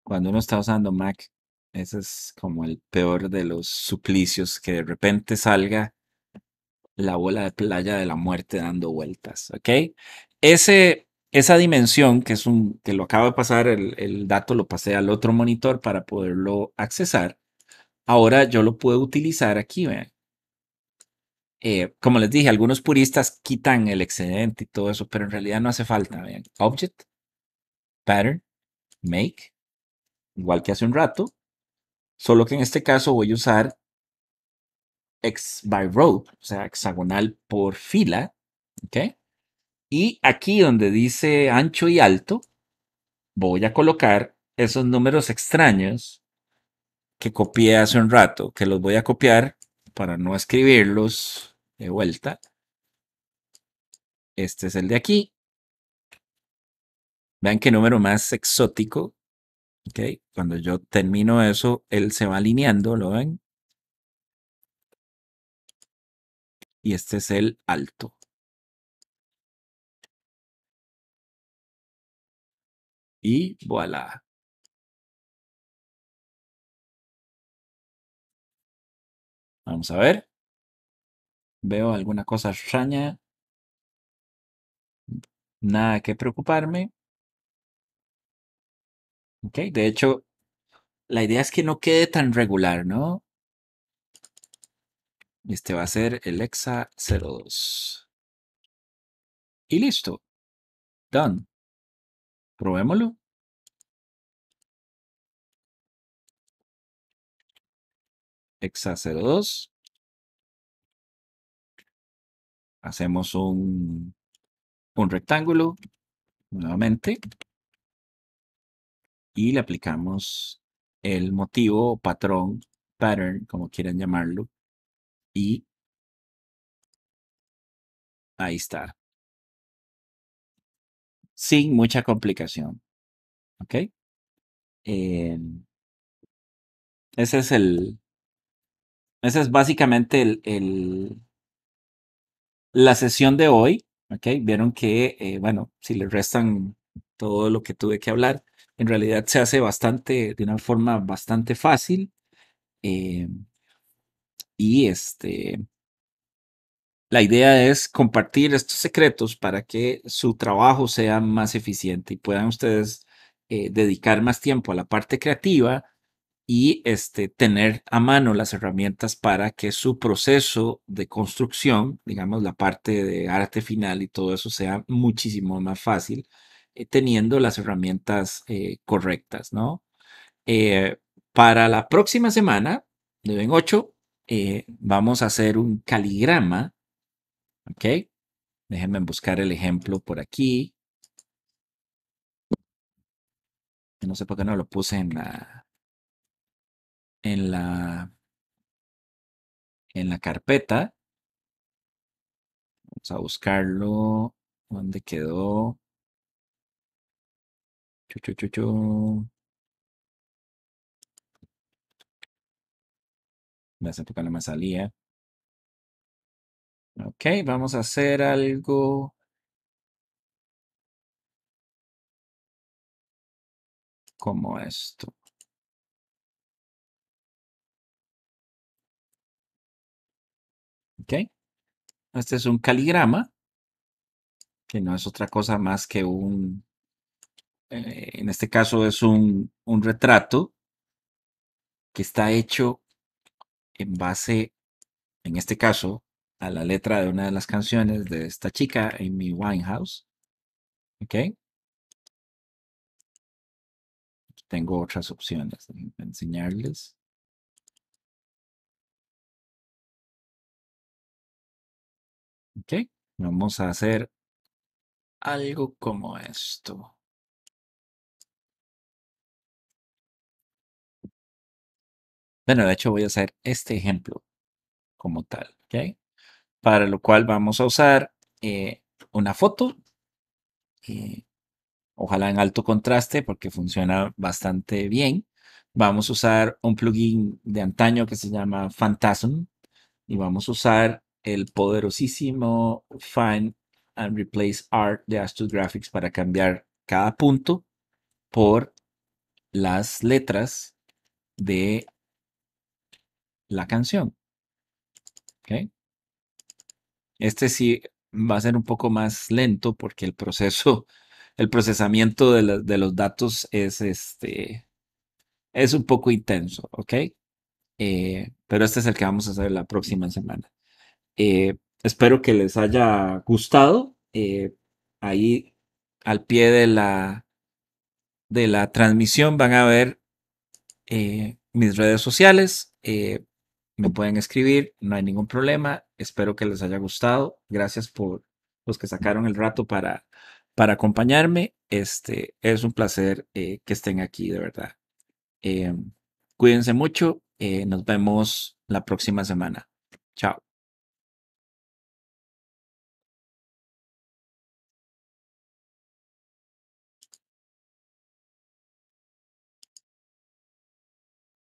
Cuando uno está usando Mac, Ese es como el peor de los suplicios, que de repente salga la bola de playa de la muerte dando vueltas, ¿ok? Ese, esa dimensión, que es un, que lo acabo de pasar, el, el dato lo pasé al otro monitor para poderlo accesar. Ahora yo lo puedo utilizar aquí, vean. Eh, como les dije, algunos puristas quitan el excedente y todo eso, pero en realidad no hace falta. Vean, Object, Pattern, Make, igual que hace un rato, solo que en este caso voy a usar X by row, o sea, hexagonal por fila, ¿ok? Y aquí donde dice ancho y alto, voy a colocar esos números extraños que copié hace un rato, que los voy a copiar para no escribirlos de vuelta. Este es el de aquí. Vean qué número más exótico. ¿Ok? Cuando yo termino eso, él se va alineando, ¿lo ven? Y este es el alto. Y voilà. Vamos a ver. Veo alguna cosa extraña. Nada que preocuparme. Ok, de hecho, la idea es que no quede tan regular, ¿no? Este va a ser el EXA 02. Y listo. Done. Probémoslo. EXA 02. Hacemos un, un rectángulo nuevamente y le aplicamos el motivo, patrón, pattern, como quieran llamarlo, y ahí está. Sin mucha complicación. ¿Ok? Eh, ese es el... Ese es básicamente el, el- la sesión de hoy. ¿Ok? Vieron que, eh, bueno, si le restan todo lo que tuve que hablar, en realidad se hace bastante, de una forma bastante fácil. eh, y este, la idea es compartir estos secretos para que su trabajo sea más eficiente y puedan ustedes eh, dedicar más tiempo a la parte creativa y este, tener a mano las herramientas para que su proceso de construcción, digamos, la parte de arte final y todo eso sea muchísimo más fácil eh, teniendo las herramientas eh, correctas, ¿no? Eh, para la próxima semana, de Ben 8, eh, vamos a hacer un caligrama, ¿ok? Déjenme buscar el ejemplo por aquí. No sé por qué no lo puse en la, en la, en la carpeta. Vamos a buscarlo. ¿Dónde quedó? Chu, chu, chu, chu. No sé por qué no me salía. Ok, vamos a hacer algo. Como esto. Ok. Este es un caligrama, que no es otra cosa más que un, eh, en este caso es un, un retrato que está hecho en base, en este caso, a la letra de una de las canciones de esta chica, Amy Winehouse. ¿Ok? Tengo otras opciones. Déjenme enseñarles. ¿Ok? Vamos a hacer algo como esto. Bueno, de hecho voy a hacer este ejemplo como tal, ¿ok? Para lo cual vamos a usar eh, una foto, eh, ojalá en alto contraste porque funciona bastante bien. Vamos a usar un plugin de antaño que se llama Phantasm y vamos a usar el poderosísimo Find and Replace Art de Astro Graphics para cambiar cada punto por las letras de la canción. Este sí va a ser un poco más lento porque el proceso, el procesamiento de, los datos es, este, es un poco intenso, ¿ok? Eh, pero este es el que vamos a hacer la próxima semana. Eh, espero que les haya gustado. Eh, ahí al pie de la, de la transmisión van a ver mis redes sociales. Me pueden escribir, no hay ningún problema. Espero que les haya gustado. Gracias por los que sacaron el rato para, para acompañarme. Este es un placer que estén aquí, de verdad. cuídense mucho. nos vemos la próxima semana. Chao.